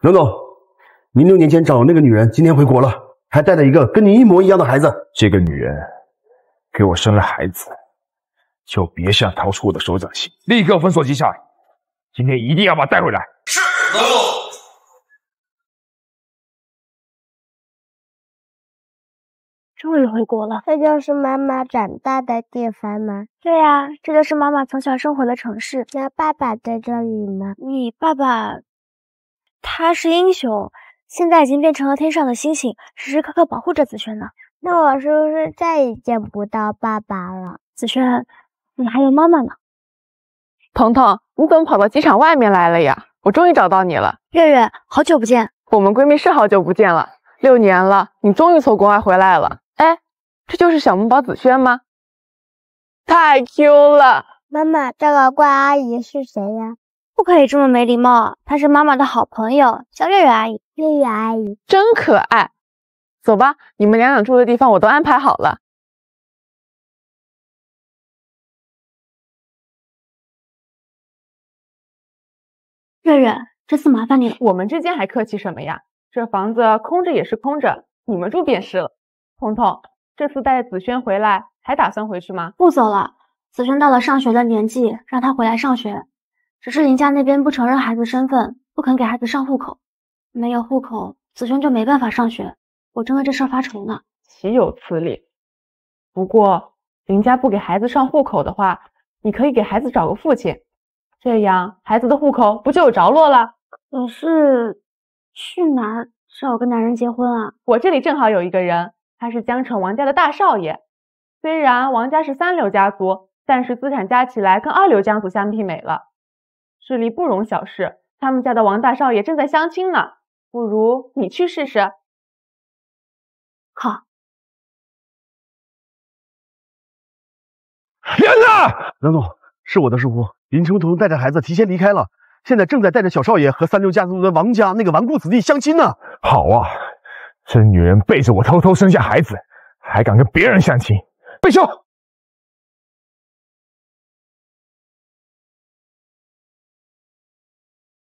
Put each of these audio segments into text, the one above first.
冷总，您六年前找的那个女人今天回国了，还带了一个跟你一模一样的孩子。这个女人给我生了孩子，就别想逃出我的手掌心。立刻封锁机下，今天一定要把她带回来。是，龙总。终于回国了，这就是妈妈长大的地方吗？对呀，这就是妈妈从小生活的城市。那爸爸在这里吗？你爸爸，他是英雄，现在已经变成了天上的星星，时时刻刻保护着子轩呢。那我是不是再也见不到爸爸了？子轩，你还有妈妈呢。彤彤，你怎么跑到机场外面来了呀？我终于找到你了。月月，好久不见。我们闺蜜是好久不见了，六年了，你终于从国外回来了。哎，这就是小萌宝子轩吗？太 Q 了！妈妈，这个怪阿姨是谁呀？不可以这么没礼貌，她是妈妈的好朋友，叫月月阿姨。月月阿姨真可爱。走吧，你们俩俩住的地方我都安排好了。月月，这次麻烦你了。我们之间还客气什么呀？这房子空着也是空着，你们住便是了。彤彤，这次带子轩回来，还打算回去吗？不走了，子轩到了上学的年纪，让他回来上学。只是林家那边不承认孩子身份，不肯给孩子上户口，没有户口，子轩就没办法上学。我正为这事发愁呢。岂有此理！不过林家不给孩子上户口的话，你可以给孩子找个父亲，这样孩子的户口不就有着落了？可是去哪儿找个男人结婚啊？我这里正好有一个人。他是江城王家的大少爷，虽然王家是三流家族，但是资产加起来跟二流家族相媲美了，势力不容小视。他们家的王大少爷正在相亲呢，不如你去试试。好。天哪！梁总，是我的疏忽，林冲彤带着孩子提前离开了，现在正在带着小少爷和三流家族的王家那个纨绔子弟相亲呢。好啊。这女人背着我偷偷生下孩子，还敢跟别人相亲，备休！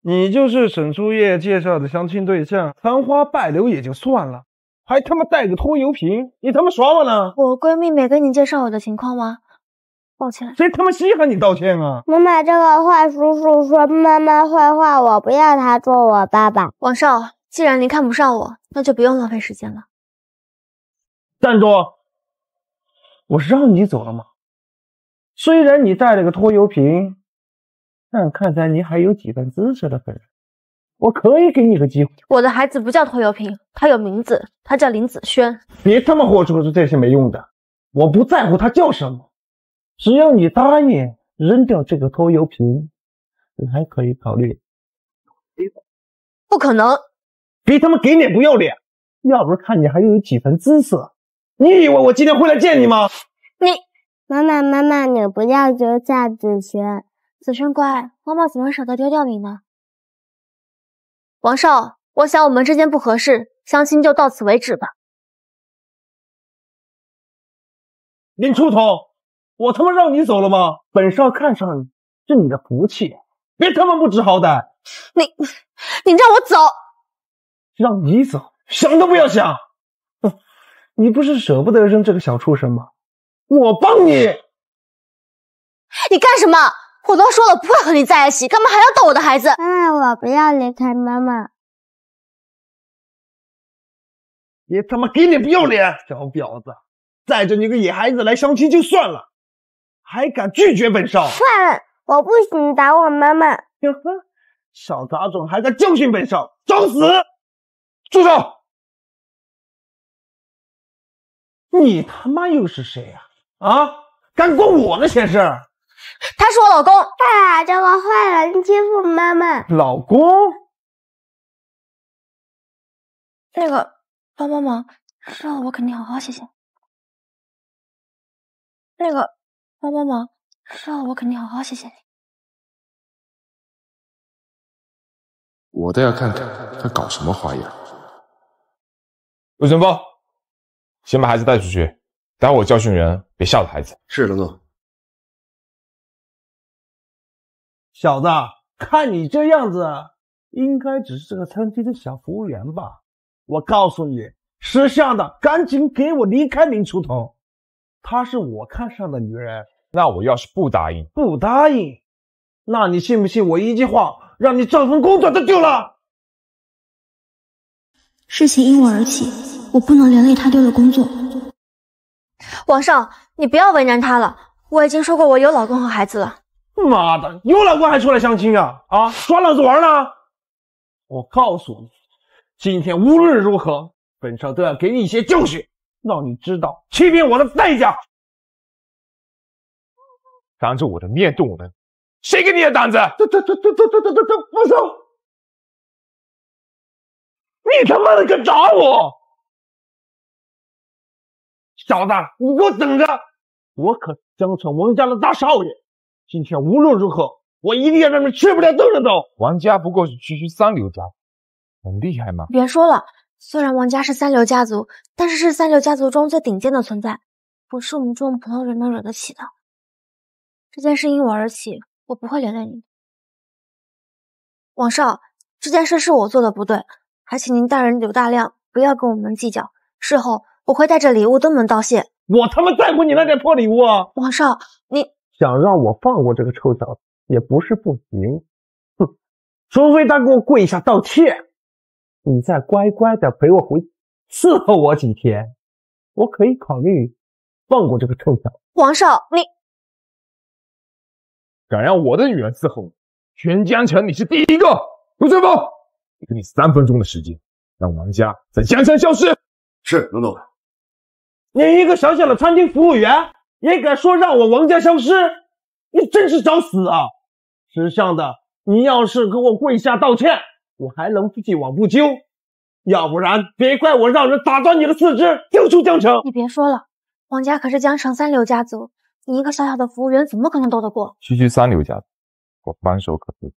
你就是沈书叶介绍的相亲对象，残花败柳也就算了，还他妈带个拖油瓶，你他妈耍我呢？我闺蜜没跟你介绍我的情况吗？抱歉。谁他妈稀罕你道歉啊？妈妈，这个坏叔叔说妈妈坏话，我不要他做我爸爸。王少，既然您看不上我。那就不用浪费时间了。站住！我让你走了吗？虽然你带了个拖油瓶，但看在你还有几分姿色的份上，我可以给你个机会。我的孩子不叫拖油瓶，他有名字，他叫林子轩。别他妈豁出这些没用的！我不在乎他叫什么，只要你答应扔掉这个拖油瓶，你还可以考虑。不可能！别他妈给脸不要脸！要不是看你还有几分姿色，你以为我今天会来见你吗？你妈妈，妈妈，你不要丢下子轩，子轩乖，妈妈怎么舍得丢掉你呢？王少，我想我们之间不合适，相亲就到此为止吧。林出头，我他妈让你走了吗？本少看上你是你的福气，别他妈不知好歹！你，你让我走！让你走，想都不要想！哼，你不是舍不得扔这个小畜生吗？我帮你！你干什么？我都说了不会和你在一起，干嘛还要逗我的孩子？妈妈，我不要离开妈妈！别他妈给脸不要脸，小婊子！带着你个野孩子来相亲就算了，还敢拒绝本少？算了，我不许你打我妈妈！哟呵，小杂种还敢教训本少，找死！住手！你他妈又是谁呀？啊，敢管我的闲事？他是我老公。爸，这个坏人欺负妈妈。老公？那个帮帮忙，是了我肯定好好谢谢。那个帮帮忙，是了我肯定好好谢谢你。我倒要看看他搞什么花样。陆晨风，先把孩子带出去，待会我教训人，别吓到孩子。是，龙总。小子，看你这样子，应该只是这个餐厅的小服务员吧？我告诉你，识相的赶紧给我离开林初桐，她是我看上的女人。那我要是不答应，不答应，那你信不信我一句话让你这份工作都丢了？事情因我而起，我不能连累他丢了工作。王少，你不要为难他了，我已经说过我有老公和孩子了。妈的，有老公还出来相亲啊？啊，耍老子玩呢？我告诉你，今天无论如何，本少都要给你一些教训，让你知道欺骗我的代价。当着我的面动我的，谁给你的胆子？这这这这这这这这这，放手！你他妈的敢打我！小子，你给我等着！我可是江城王家的大少爷，今天无论如何，我一定要让你吃不了兜着走。王家不过是区区三流家，很厉害吗？别说了，虽然王家是三流家族，但是是三流家族中最顶尖的存在，不是我们这种普通人能惹得起的。这件事因我而起，我不会连累你。王少，这件事是我做的不对，还请您大人有大量，不要跟我们计较。事后我会带着礼物登门道谢。我他妈在乎你那点破礼物啊！王少，你想让我放过这个臭小子也不是不行，哼，除非他给我跪下道歉，你再乖乖的陪我回伺候我几天，我可以考虑放过这个臭小子。王少，你。敢让我的女人伺候你，全江城你是第一个。陆振峰，给你三分钟的时间，让王家在江城消失。是，龙总。你一个小小的餐厅服务员，也敢说让我王家消失？你真是找死啊！识相的，你要是给我跪下道歉，我还能既往不咎；要不然，别怪我让人打断你的四肢，丢出江城。你别说了，王家可是江城三流家族。你一个小小的服务员怎么可能斗得过？区区三流家族，我扳手可得。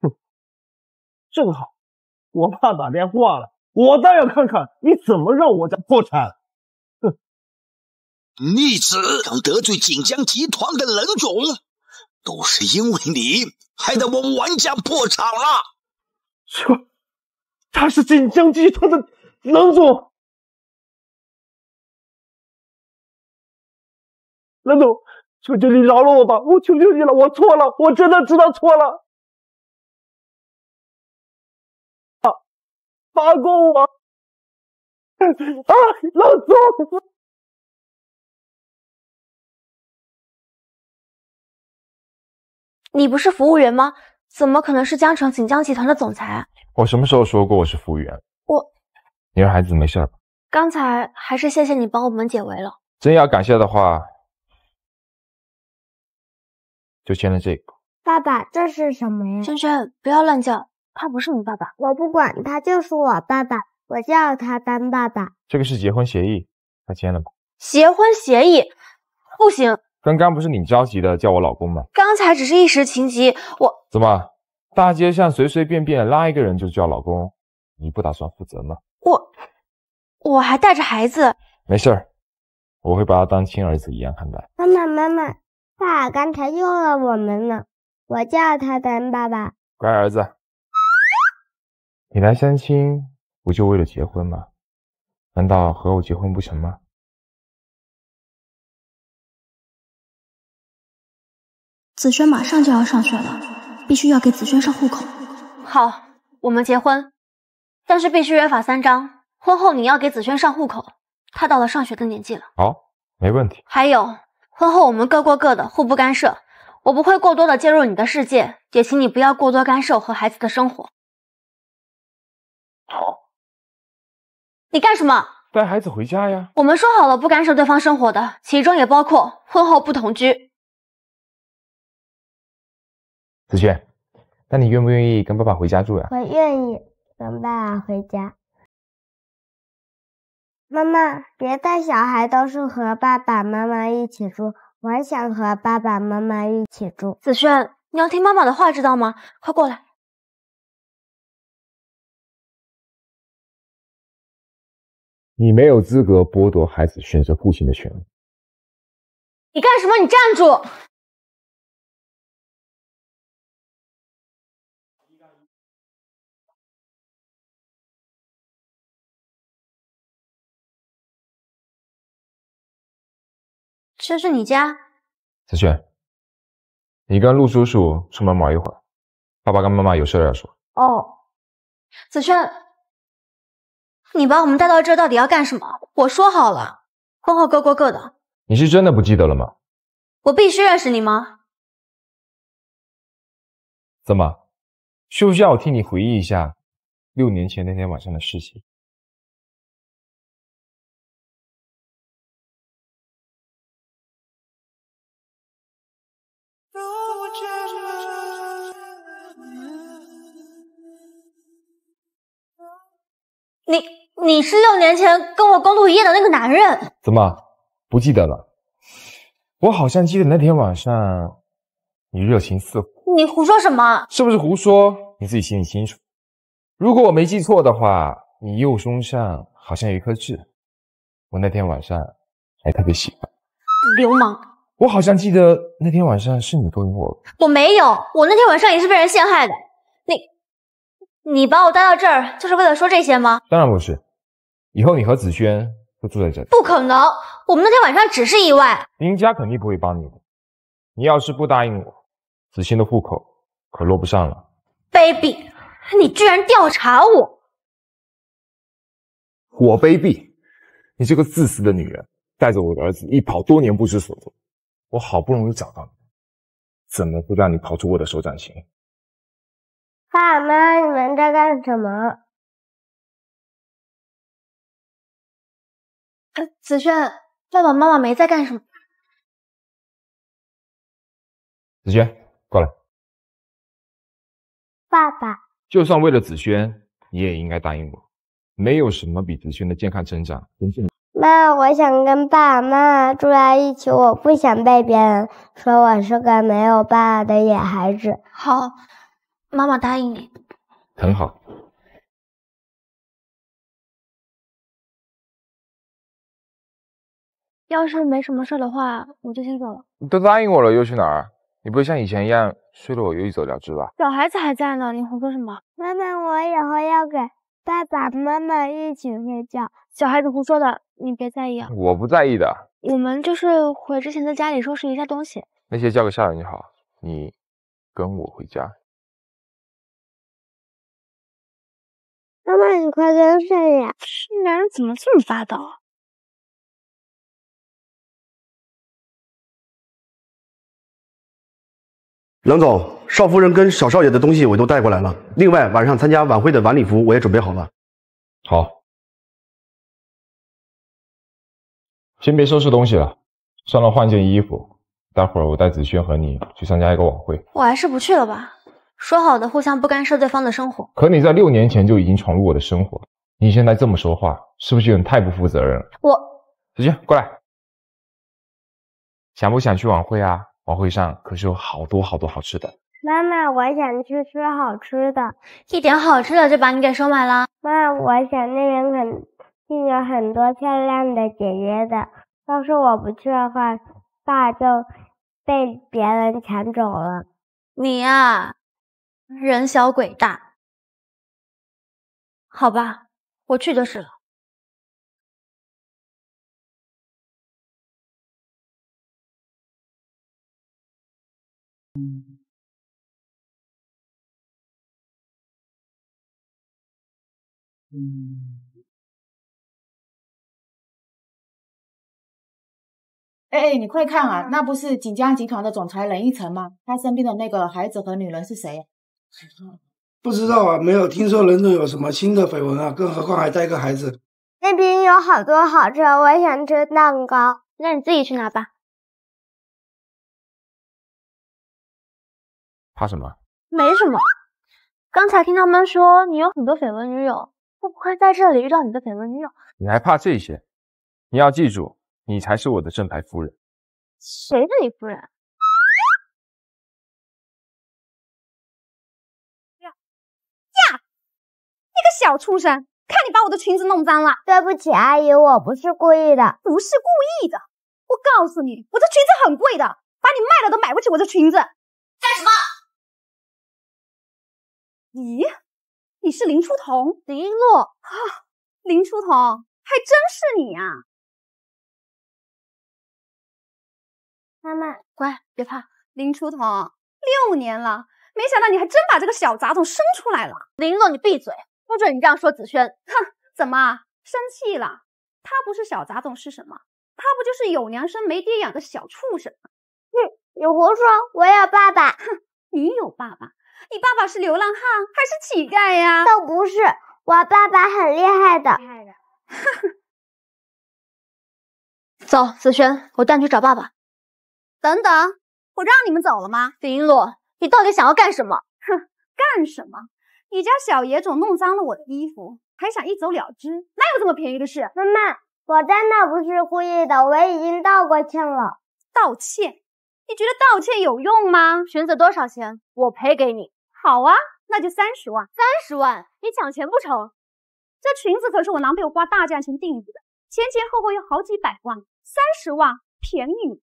哼，正好，我爸打电话了，我倒要看看你怎么让我家破产。逆子敢得罪锦江集团的冷总，都是因为你，害得我们王家破产了。说他是锦江集团的冷总。冷总，求求你饶了我吧！我求求你了，我错了，我真的知道错了。啊，放过我！啊，冷总，你不是服务员吗？怎么可能是江城锦江集团的总裁？我什么时候说过我是服务员？我，你和孩子没事吧？刚才还是谢谢你帮我们解围了。真要感谢的话。就签了这个，爸爸，这是什么呀？轩轩，不要乱叫，他不是你爸爸。我不管，他就是我爸爸，我叫他当爸爸。这个是结婚协议，他签了吧。结婚协议不行。刚刚不是你着急的叫我老公吗？刚才只是一时情急，我怎么大街上随随便便拉一个人就叫老公？你不打算负责吗？我我还带着孩子。没事儿，我会把他当亲儿子一样看待。妈妈，妈妈。爸刚才救了我们呢，我叫他当爸爸。乖儿子，你来相亲不就为了结婚吗？难道和我结婚不成吗？子轩马上就要上学了，必须要给子轩上户口。好，我们结婚，但是必须约法三章。婚后你要给子轩上户口，他到了上学的年纪了。好，没问题。还有。婚后我们各过各的，互不干涉。我不会过多的介入你的世界，也请你不要过多干涉我和孩子的生活。好，你干什么？带孩子回家呀。我们说好了不干涉对方生活的，其中也包括婚后不同居。子轩，那你愿不愿意跟爸爸回家住呀？我愿意跟爸爸回家。妈妈，别的小孩都是和爸爸妈妈一起住，我想和爸爸妈妈一起住。子轩，你要听妈妈的话，知道吗？快过来！你没有资格剥夺孩子选择父亲的权利。你干什么？你站住！这是你家？子轩，你跟陆叔叔出门玩一会儿，爸爸跟妈妈有事要说。哦，子轩，你把我们带到这儿到底要干什么？我说好了，婚后各过各的。你是真的不记得了吗？我必须认识你吗？怎么，需不需要我替你回忆一下六年前那天晚上的事情？你你是六年前跟我共度一夜的那个男人？怎么不记得了？我好像记得那天晚上你热情似火。你胡说什么？是不是胡说？你自己心里清楚。如果我没记错的话，你右胸上好像有一颗痣，我那天晚上还特别喜欢。流氓！我好像记得那天晚上是你勾引我。我没有，我那天晚上也是被人陷害的。你，你把我带到这儿就是为了说这些吗？当然不是。以后你和子轩都住在这里。不可能，我们那天晚上只是意外。林家肯定不会帮你的。你要是不答应我，子轩的户口可落不上了。卑鄙！你居然调查我！我卑鄙！你这个自私的女人，带着我的儿子一跑，多年不知所踪。我好不容易找到你，怎么不让你跑出我的手掌心？爸妈，你们在干什么？呃，子轩，爸爸妈妈没在干什么。子轩，过来。爸爸，就算为了子轩，你也应该答应我，没有什么比子轩的健康成长更重要。妈，我想跟爸爸妈妈住在一起，我不想被别人说我是个没有爸爸的野孩子。好，妈妈答应你。很好。要是没什么事的话，我就先走了。你都答应我了，又去哪儿？你不会像以前一样睡了我又一走了之吧？小孩子还在呢，你胡说什么？妈妈，我以后要给爸爸妈妈一起睡觉。小孩子胡说的，你别在意啊。我不在意的。我们就是回之前在家里收拾一下东西，那些交给下人就好。你跟我回家。妈妈，你快跟上呀！这男人怎么这么霸道啊？冷总，少夫人跟小少爷的东西我都带过来了。另外，晚上参加晚会的晚礼服我也准备好了。好，先别收拾东西了，上楼换件衣服。待会儿我带子轩和你去参加一个晚会。我还是不去了吧。说好的互相不干涉对方的生活，可你在六年前就已经闯入我的生活，你现在这么说话，是不是有点太不负责任了？我子轩过来，想不想去晚会啊？晚会上可是有好多好多好吃的。妈妈，我想去吃好吃的，一点好吃的就把你给收买了。妈，我想那边肯定有很多漂亮的姐姐的，要是我不去的话，爸就被别人抢走了。你呀，人小鬼大。好吧，我去就是了。嗯，哎哎，你快看啊，那不是锦江集团的总裁任一成吗？他身边的那个孩子和女人是谁？不知道啊，没有听说任总有什么新的绯闻啊，更何况还带个孩子。那边有好多好吃，我想吃蛋糕。那你自己去拿吧。怕什么？没什么。刚才听他们说你有很多绯闻女友，会不会在这里遇到你的绯闻女友？你还怕这些？你要记住，你才是我的正牌夫人。谁是你夫人？呀呀！你个小畜生，看你把我的裙子弄脏了。对不起，阿姨，我不是故意的。不是故意的。我告诉你，我这裙子很贵的，把你卖了都买不起我这裙子。干什么？咦，你是林初桐？林璎珞啊，林初桐，还真是你啊！妈妈，乖，别怕。林初桐，六年了，没想到你还真把这个小杂种生出来了。林洛，你闭嘴，不准你这样说子轩。哼，怎么生气了？他不是小杂种是什么？他不就是有娘生没爹养的小畜生吗？哼，你胡说！我有爸爸。哼，你有爸爸？你爸爸是流浪汉还是乞丐呀？都不是，我爸爸很厉害的。厉害的。走，子轩，我带你去找爸爸。等等，我让你们走了吗？林洛，你到底想要干什么？哼，干什么？你家小野种弄脏了我的衣服，还想一走了之？哪有这么便宜的事？妈妈，我真的不是故意的，我已经道过歉了。道歉？你觉得道歉有用吗？裙子多少钱？我赔给你。好啊，那就三十万。三十万？你抢钱不成？这裙子可是我男朋友花大价钱定制的，前前后后有好几百万，三十万便宜你？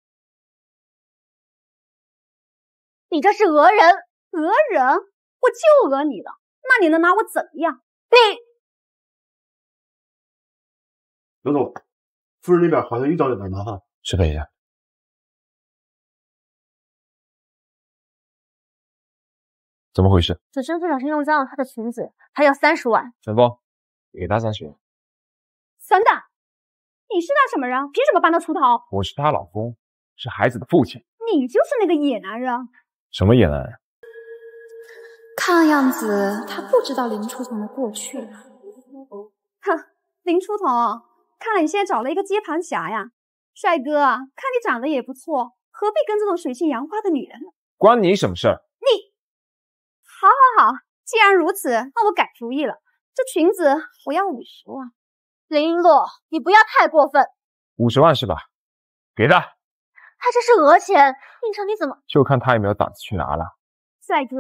你这是讹人！讹人？我就讹你了，那你能拿我怎么样？你，刘总，夫人那边好像又找了点麻烦，失陪一下。怎么回事？子轩不小心弄脏了她的裙子，她要三十万。陈峰，给他三十万。三蛋，你是他什么人？凭什么帮他出头？我是她老公，是孩子的父亲。你就是那个野男人。什么野男人？看样子他不知道林初桐的过去。哼，林初桐，看来你现在找了一个接盘侠呀，帅哥，看你长得也不错，何必跟这种水性杨花的女人呢？关你什么事儿？你，好，好，好，既然如此，那我改主意了，这裙子我要五十万。林璎珞，你不要太过分。五十万是吧？给他。他这是讹钱，应承你怎么？就看他有没有胆子去拿了。帅哥，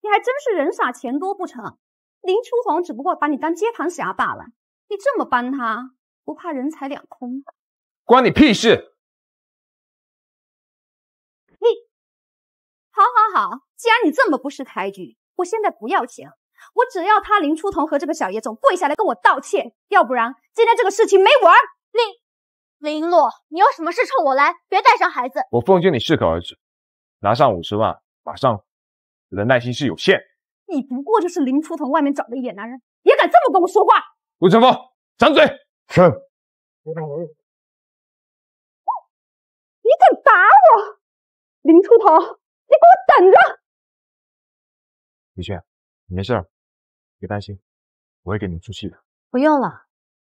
你还真是人傻钱多不成？林初红只不过把你当接盘侠罢了，你这么帮他，不怕人财两空？关你屁事！你，好，好，好，既然你这么不识抬举，我现在不要钱，我只要他林初桐和这个小野种跪下来跟我道歉，要不然今天这个事情没完。林。林洛，你有什么事冲我来，别带上孩子。我奉劝你适可而止，拿上五十万，马上。我的耐心是有限。你不过就是林初桐外面找的野男人，也敢这么跟我说话？陆晨风，掌嘴。是。你敢打我？林初桐，你给我等着！李轩，你没事，别担心，我会给你出气的。不用了，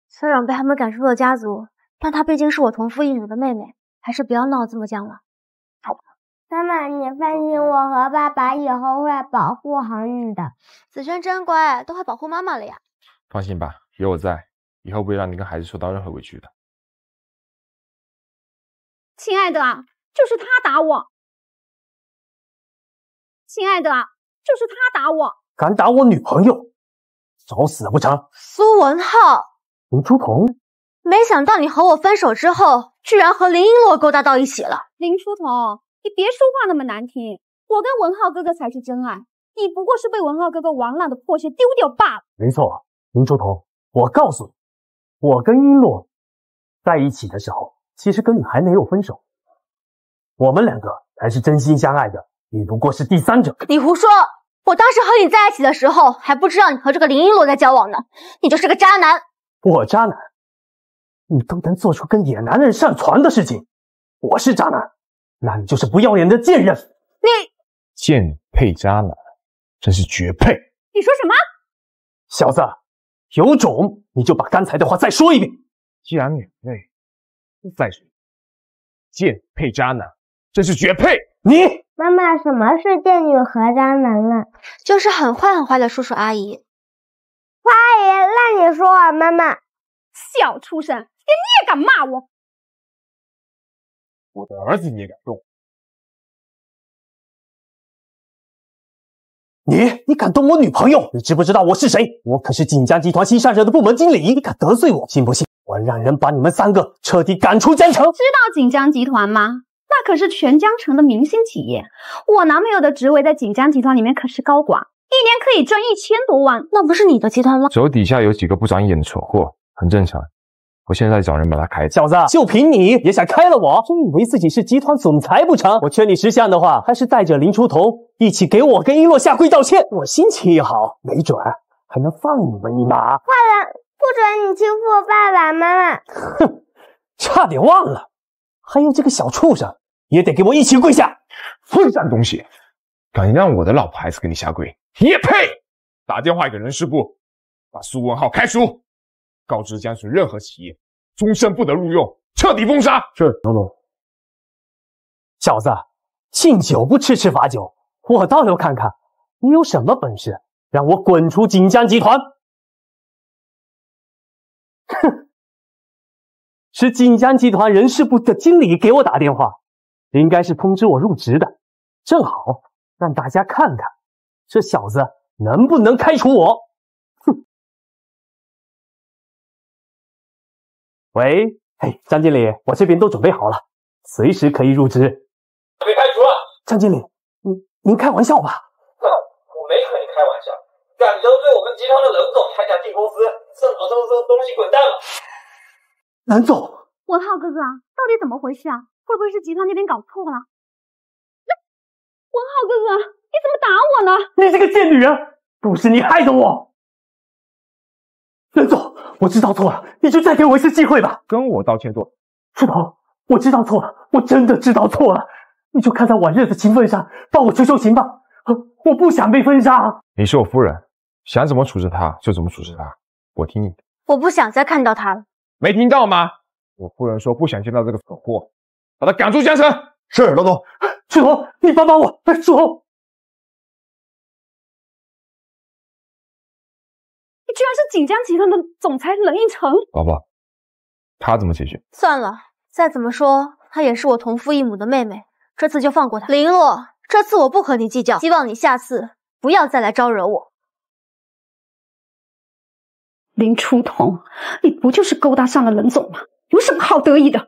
虽然被他们赶出了家族。但她毕竟是我同父异母的妹妹，还是不要闹这么僵了。好妈妈，你放心，我和爸爸以后会保护好你的。子轩真乖，都会保护妈妈了呀。放心吧，有我在，以后不会让你跟孩子受到任何委屈的。亲爱的，就是他打我。亲爱的，就是他打我。敢打我女朋友，找死不成？苏文浩，林初桐。没想到你和我分手之后，居然和林璎珞勾搭到一起了。林初桐，你别说话那么难听，我跟文浩哥哥才是真爱，你不过是被文浩哥哥玩烂的破鞋丢掉罢了。没错，林初桐，我告诉你，我跟璎珞在一起的时候，其实跟你还没有分手，我们两个才是真心相爱的，你不过是第三者。你胡说！我当时和你在一起的时候，还不知道你和这个林璎珞在交往呢，你就是个渣男。我渣男。你都能做出跟野男人上床的事情，我是渣男，那你就是不要脸的贱人。你贱配渣男，真是绝配。你说什么？小子，有种你就把刚才的话再说一遍。既然免累，再说，贱配渣男，真是绝配。你妈妈，什么是贱女和渣男呢？就是很坏很坏的叔叔阿姨。阿姨，那你说啊，妈妈，小畜生。连你也敢骂我？我的儿子你也敢动？你你敢动我女朋友？你知不知道我是谁？我可是锦江集团新上任的部门经理。你敢得罪我？信不信我让人把你们三个彻底赶出江城？知道锦江集团吗？那可是全江城的明星企业。我男朋友的职位在锦江集团里面可是高管，一年可以赚一千多万。那不是你的集团吗？手底下有几个不长眼的蠢货，很正常。我现在找人把他开小子，就凭你也想开了我？真以为自己是集团总裁不成？我劝你识相的话，还是带着林初桐一起给我跟璎珞下跪道歉。我心情一好，没准还能放你们一马。坏人，不准你欺负我爸爸妈妈！哼，差点忘了，还有这个小畜生，也得给我一起跪下！混账东西，敢让我的老婆孩子给你下跪，你也配？打电话给人事部，把苏文浩开除。告知江水任何企业，终身不得录用，彻底封杀。是，老总。小子，敬酒不吃吃罚酒，我倒要看看你有什么本事，让我滚出锦江集团！哼，是锦江集团人事部的经理给我打电话，应该是通知我入职的，正好让大家看看这小子能不能开除我。哼喂，嘿，张经理，我这边都准备好了，随时可以入职。被开除了，张经理，您您开玩笑吧？哼，我没和你开玩笑，敢得罪我们集团的冷总，还想进公司，趁早收拾东西滚蛋吧！冷总，文浩哥哥，到底怎么回事啊？会不会是集团那边搞错了？那文浩哥哥，你怎么打我呢？你这个贱女人，都是你害的我！南总，我知道错了，你就再给我一次机会吧。跟我道歉做。初桐，我知道错了，我真的知道错了，你就看在晚日的情分上，帮我求求情吧。我不想被封杀。你是我夫人，想怎么处置她就怎么处置她，我听你的。我不想再看到她了。没听到吗？我夫人说不想见到这个蠢货，把他赶出江城。是，老总。初桐，你帮帮我，初桐。你居然是锦江集团的总裁冷应城，宝宝，他怎么解决？算了，再怎么说，他也是我同父异母的妹妹，这次就放过他。林洛，这次我不和你计较，希望你下次不要再来招惹我。林初桐，你不就是勾搭上了冷总吗？有什么好得意的？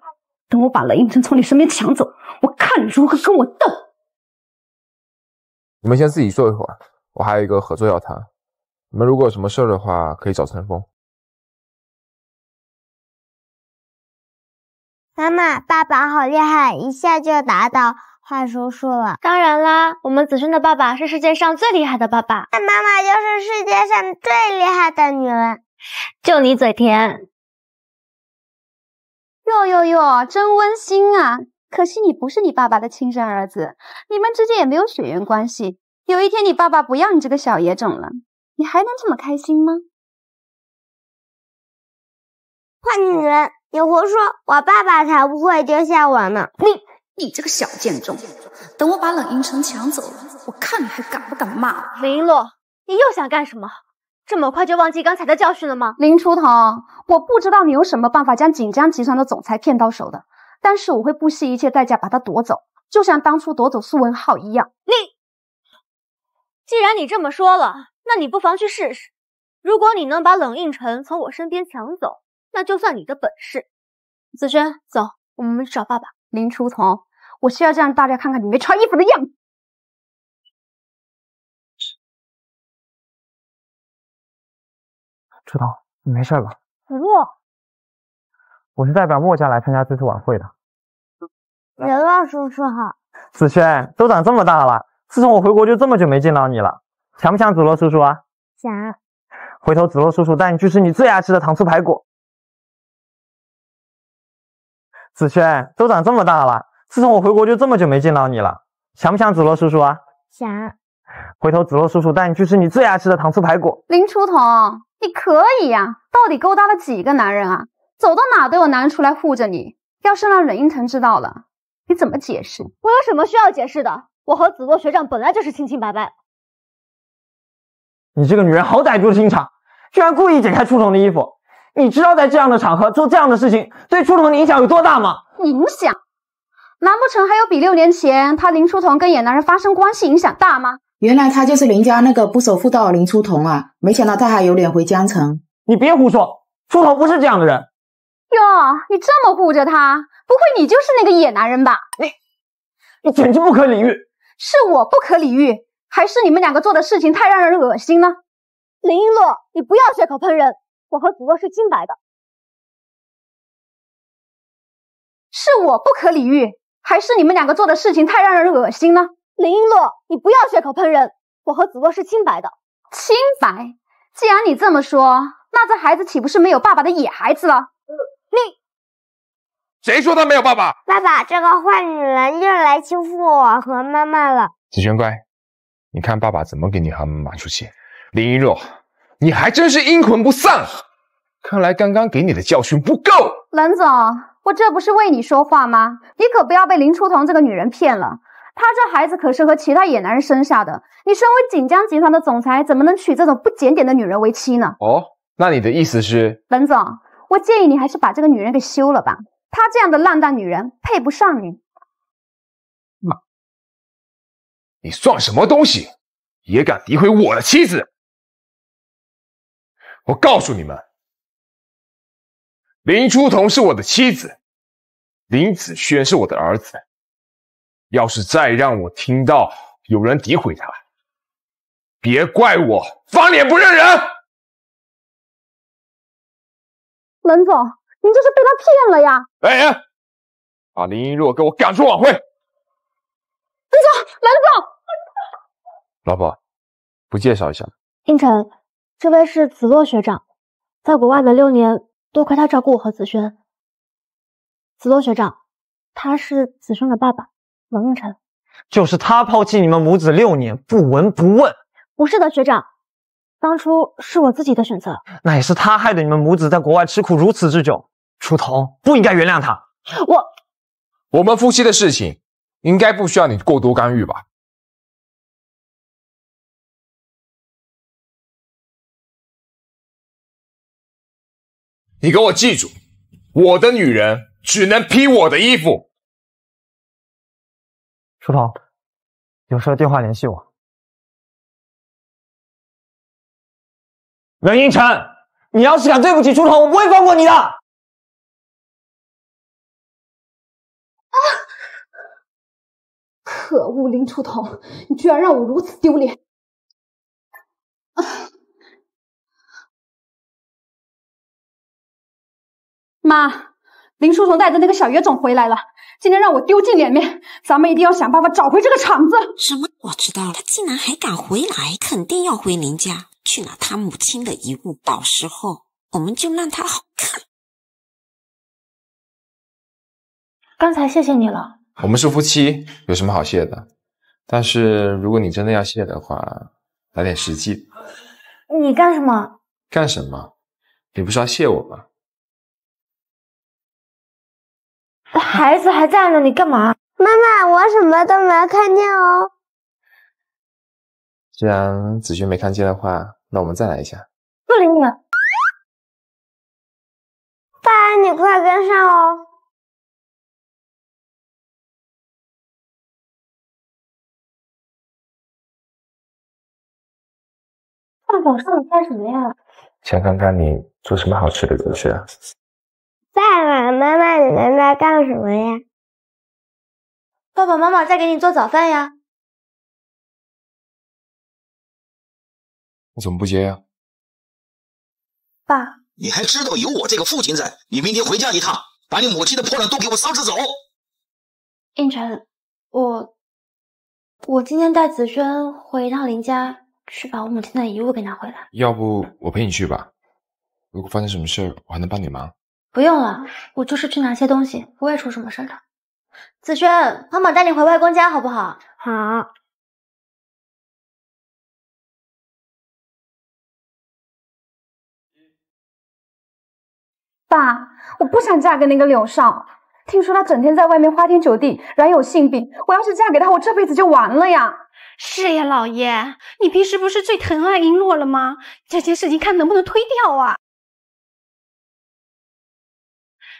等我把冷应城从你身边抢走，我看你如何跟我斗。你们先自己坐一会儿，我还有一个合作要谈。你们如果有什么事儿的话，可以找陈峰。妈妈，爸爸好厉害，一下就打倒坏叔叔了。当然啦，我们子轩的爸爸是世界上最厉害的爸爸。那妈妈就是世界上最厉害的女人。就你嘴甜。哟哟哟，真温馨啊！可惜你不是你爸爸的亲生儿子，你们之间也没有血缘关系。有一天你爸爸不要你这个小野种了。你还能这么开心吗？坏女人，你胡说！我爸爸才不会丢下我呢！你你这个小贱种！等我把冷阴城抢走了，我看你还敢不敢骂我！林洛，你又想干什么？这么快就忘记刚才的教训了吗？林初桐，我不知道你有什么办法将锦江集团的总裁骗到手的，但是我会不惜一切代价把他夺走，就像当初夺走苏文浩一样。你，既然你这么说了。那你不妨去试试，如果你能把冷应晨从我身边抢走，那就算你的本事。子轩，走，我们去找爸爸。林初桐，我需要让大家看看你没穿衣服的样子。初桐，你没事吧？子洛，我是代表墨家来参加这次晚会的。子洛叔叔好。子轩，都长这么大了，自从我回国就这么久没见到你了。想不想子洛叔叔啊？想。回头子洛叔叔带你去吃你最爱吃的糖醋排骨。子轩，都长这么大了，自从我回国就这么久没见到你了。想不想子洛叔叔啊？想。回头子洛叔叔带你去吃你最爱吃的糖醋排骨。林初桐，你可以呀，到底勾搭了几个男人啊？走到哪都有男人出来护着你。要是让冷英腾知道了，你怎么解释？我有什么需要解释的？我和子洛学长本来就是清清白白。你这个女人好歹毒的心肠，居然故意解开初桐的衣服。你知道在这样的场合做这样的事情对初桐的影响有多大吗？影响？难不成还有比六年前他林初桐跟野男人发生关系影响大吗？原来他就是林家那个不守妇道的林初桐啊！没想到他还有脸回江城。你别胡说，初桐不是这样的人。哟，你这么护着他，不会你就是那个野男人吧？你，你简直不可理喻！是我不可理喻。还是你们两个做的事情太让人恶心呢？林璎珞，你不要血口喷人，我和子洛是清白的。是我不可理喻，还是你们两个做的事情太让人恶心呢？林璎珞，你不要血口喷人，我和子洛是清白的。清白？既然你这么说，那这孩子岂不是没有爸爸的野孩子了？你谁说他没有爸爸？爸爸，这个坏女人又来欺负我和妈妈了。子轩乖，你看爸爸怎么给你和妈妈出气。林璎珞，你还真是阴魂不散，看来刚刚给你的教训不够。冷总，我这不是为你说话吗？你可不要被林初桐这个女人骗了。她这孩子可是和其他野男人生下的。你身为锦江集团的总裁，怎么能娶这种不检点的女人为妻呢？哦，那你的意思是？冷总，我建议你还是把这个女人给休了吧。她这样的浪荡女人配不上你。妈，你算什么东西，也敢诋毁我的妻子？我告诉你们，林初桐是我的妻子，林子轩是我的儿子。要是再让我听到有人诋毁他，别怪我翻脸不认人。冷总，您这是被他骗了呀！哎，把林一若给我赶出晚会。冷总，冷总，老婆，不介绍一下？应晨，这位是子洛学长，在国外的六年，多亏他照顾我和子轩。子洛学长，他是子轩的爸爸。王应晨，就是他抛弃你们母子六年，不闻不问。不是的，学长，当初是我自己的选择。那也是他害得你们母子在国外吃苦如此之久。楚桐不应该原谅他。我，我们夫妻的事情应该不需要你过多干预吧？你给我记住，我的女人只能披我的衣服。初桐，有事电话联系我。任应晨，你要是敢对不起初桐，我不会放过你的。啊！可恶，林初桐，你居然让我如此丢脸！妈。林书桐带着那个小野种回来了，今天让我丢尽脸面，咱们一定要想办法找回这个厂子。什么？我知道了，他竟然还敢回来，肯定要回林家去拿他母亲的遗物。到时候我们就让他好看。刚才谢谢你了。我们是夫妻，有什么好谢的？但是如果你真的要谢的话，来点实际。你干什么？干什么？你不是要谢我吗？孩子还在呢，你干嘛？妈妈，我什么都没看见哦。既然子轩没看见的话，那我们再来一下。不理你了。爸，你快跟上哦。爸，早上你干什么呀？想看看你做什么好吃的东西啊。爸爸妈妈，你们在干什么呀？爸爸妈妈在给你做早饭呀。你怎么不接呀？爸，你还知道有我这个父亲在？你明天回家一趟，把你母亲的破烂都给我收拾走。应晨，我我今天带子轩回一趟林家，去把我母亲的遗物给拿回来。要不我陪你去吧？如果发生什么事，我还能帮你忙。不用了，我就是去拿些东西，不会出什么事的。子轩，妈妈带你回外公家好不好？好。爸，我不想嫁给那个柳少，听说他整天在外面花天酒地，染有性病。我要是嫁给他，我这辈子就完了呀！是呀，老爷，你平时不是最疼爱璎珞了吗？这件事情看能不能推掉啊？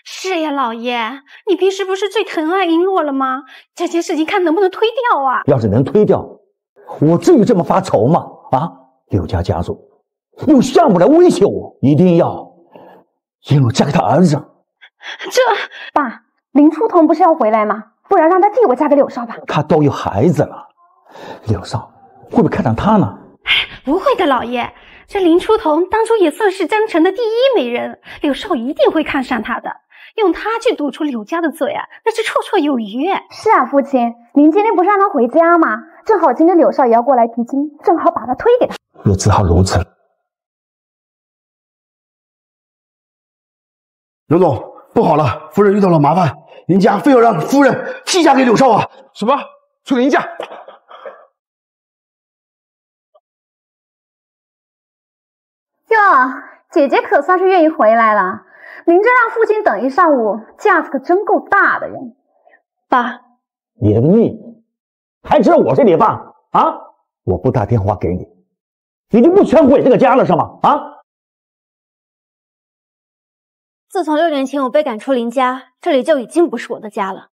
是呀，老爷，你平时不是最疼爱璎珞了吗？这件事情看能不能推掉啊？要是能推掉，我至于这么发愁吗？啊，柳家家主用项目来威胁我，一定要璎珞嫁给他儿子。这爸，林初桐不是要回来吗？不然让他替我嫁给柳少吧。他都有孩子了，柳少会不会看上他呢？不会的，老爷，这林初桐当初也算是江城的第一美人，柳少一定会看上她的。用她去堵住柳家的嘴啊，那是绰绰有余。是啊，父亲，您今天不是让他回家吗？正好今天柳少爷要过来提亲，正好把他推给他。也只好如此了。刘总，不好了，夫人遇到了麻烦，林家非要让夫人替嫁给柳少啊！什么？出林家？哟，姐姐可算是愿意回来了。您这让父亲等一上午，架子可真够大的呀！爸，你的命，还知道我是你爸啊？我不打电话给你，你就不全毁这个家了是吗？啊！自从六年前我被赶出林家，这里就已经不是我的家了。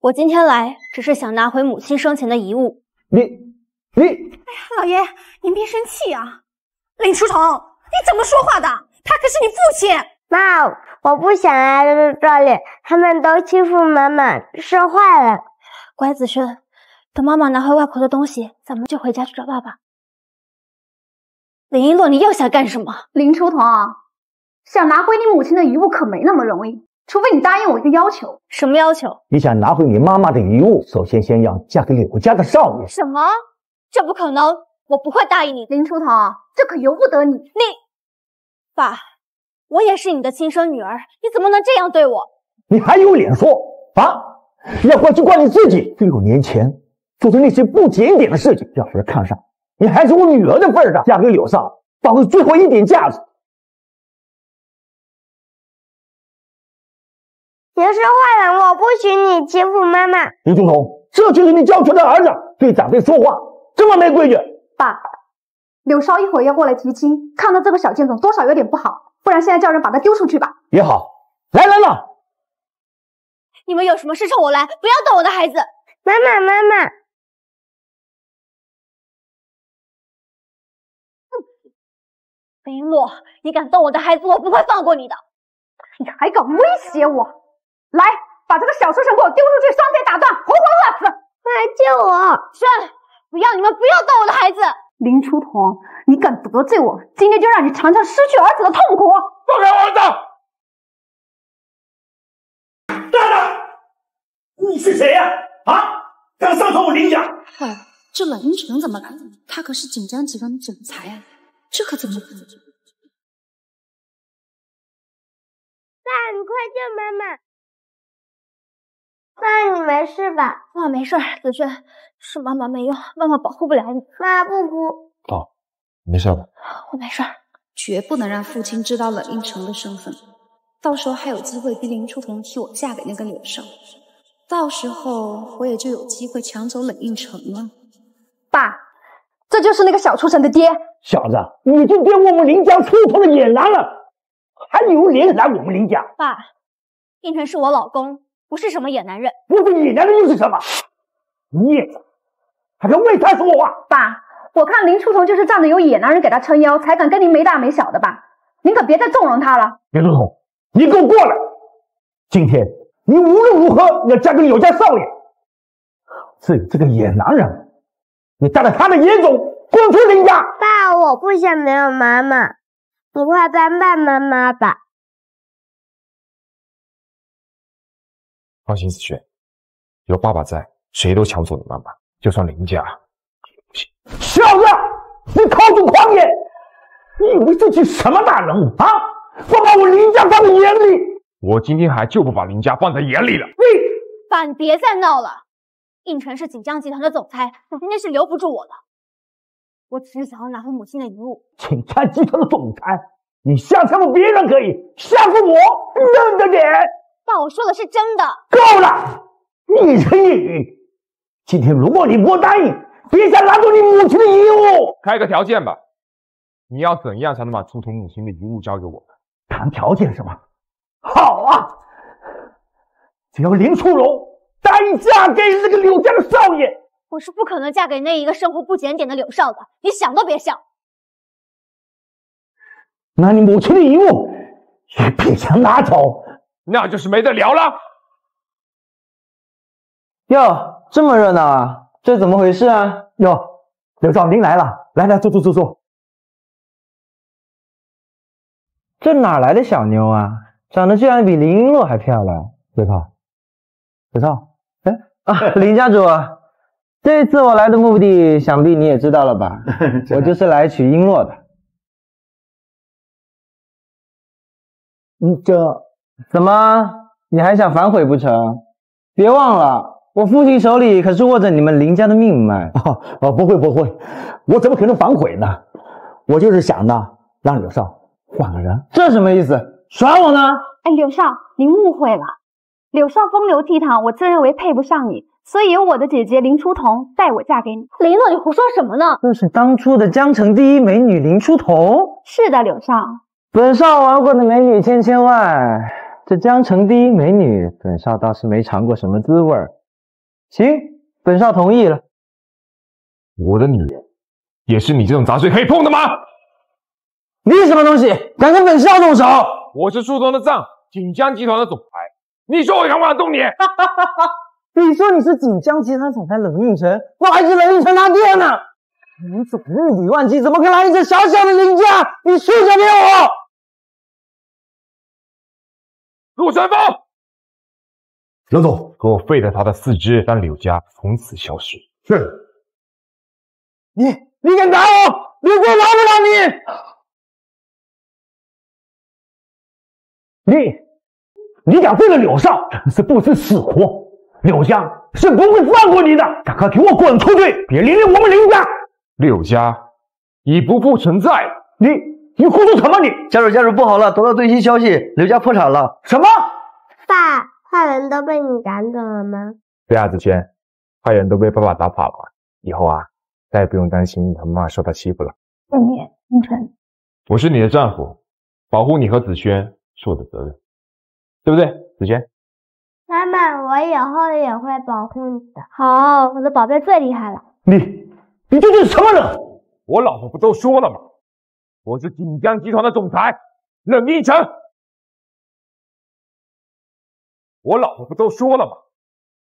我今天来，只是想拿回母亲生前的遗物。你，你，哎呀，老爷，您别生气啊！林书桐，你怎么说话的？他可是你父亲。妈，我不想来这里，他们都欺负妈妈，是坏了。乖，子轩，等妈妈拿回外婆的东西，咱们就回家去找爸爸。林一洛，你又想干什么？林初桐，想拿回你母亲的遗物可没那么容易，除非你答应我一个要求。什么要求？你想拿回你妈妈的遗物，首先先要嫁给柳家的少爷。什么？这不可能，我不会答应你。林初桐，这可由不得你。你，爸。我也是你的亲生女儿，你怎么能这样对我？你还有脸说啊？要怪就怪你自己，六年前做的那些不检点的事情。要是看上你还是我女儿的份上，嫁给柳少，保住最后一点架子。你说坏了，我不许你欺负妈妈。林中彤，这就是你教出的儿子，对长辈说话这么没规矩。爸，柳少一会儿要过来提亲，看到这个小贱种，多少有点不好。不然现在叫人把他丢出去吧。也好，来人了！你们有什么事冲我来，不要动我的孩子。妈妈，妈妈。林洛，你敢动我的孩子，我不会放过你的。你还敢威胁我？来，把这个小畜生给我丢出去，双腿打断，活活饿死！快救我！轩，不要你们不要动我的孩子。林初桐，你敢得罪我，今天就让你尝尝失去儿子的痛苦！放开我儿子！大胆，你是谁呀？啊，敢上我林家？坏了，这冷英成怎么了？他可是锦江集团的总裁啊，这可怎么办？爸，你快救妈妈！爸，你没事吧？妈没事，子轩，是妈妈没用，妈妈保护不了你。妈不哭。哦，没事吧？我没事。绝不能让父亲知道冷应城的身份，到时候还有机会逼林初桐替我嫁给那个柳少，到时候我也就有机会抢走冷应城了。爸，这就是那个小畜生的爹。小子，你就变我们林家出头的野男了，还有脸来我们林家？爸，应城是我老公。不是什么野男人，不是野男人又是什么？孽子，还敢为他说话？爸，我看林初桐就是仗着有野男人给他撑腰，才敢跟您没大没小的吧？您可别再纵容他了。林初桐，你给我过来！今天你无论如何要嫁给柳家少爷。至于这个野男人，你带着他的野种滚出林家！爸，我不想没有妈妈，你快帮帮妈妈吧。放心，子轩，有爸爸在，谁都抢不走你妈妈。就算林家也不行。小子，你口出狂言！你以为自己什么大人物啊？不把我林家放在眼里？我今天还就不把林家放在眼里了。你，爸，你别再闹了。应城是锦江集团的总裁，你今天是留不住我的。我只是想要拿回母亲的遗物。锦江集团的总裁，你吓唬别人可以，吓唬我，认着点。爸，我说的是真的。够了，一言一语。今天如果你不答应，别想拿走你母亲的遗物。开个条件吧，你要怎样才能把出桐母亲的遗物交给我们？谈条件是吗？好啊，只要林初荣答应嫁给那个柳家的少爷，我是不可能嫁给那一个生活不检点的柳少的，你想都别想。那你母亲的遗物也别想拿走。那就是没得聊了。哟，这么热闹啊，这怎么回事啊？哟，刘少，您来了，来来，坐坐坐坐。这哪来的小妞啊？长得居然比林璎珞还漂亮。刘涛，刘涛，哎啊，林家主，这一次我来的目的，想必你也知道了吧？我就是来娶璎珞的。嗯，这怎么你还想反悔不成？别忘了，我父亲手里可是握着你们林家的命脉。哦 哦，不会不会，我怎么可能反悔呢？我就是想呢，让柳少换个人。这什么意思？耍我呢？哎，柳少，您误会了。柳少风流倜傥，我自认为配不上你，所以由我的姐姐林初桐代我嫁给你。林总，你胡说什么呢？这是当初的江城第一美女林初桐。是的，柳少。本少玩过的美女千千万，这江城第一美女，本少倒是没尝过什么滋味儿。行，本少同意了。我的女人，也是你这种杂碎可以碰的吗？你什么东西，敢跟本少动手？我是树东的藏，锦江集团的总裁。你说我敢不敢动你？哈哈哈哈你说你是锦江集团总裁冷应城，我还是冷应城他爹呢。你总日理万机，怎么可以来一只小小的林家？你休想骗我！陆晨风，冷总，给我废了他的四肢，让柳家从此消失。是。你你敢打我？柳家饶不了你！你你敢废了柳少，真是不知死活！柳家是不会放过你的！赶快给我滚出去，别连累我们林家！柳家已不复存在。你你糊涂什么？你家主家主不好了，得到最新消息，刘家破产了。什么？爸，坏人都被你赶走了吗？对啊，子轩，坏人都被爸爸打跑了。以后啊，再也不用担心你和妈妈受到欺负了。谢谢应晨。我是你的丈夫，保护你和子轩是我的责任，对不对，子轩？妈妈，我以后也会保护你的。好，我的宝贝最厉害了。你，你究竟是什么人？我老婆不都说了吗？我是锦江集团的总裁冷应城。我老婆不都说了吗？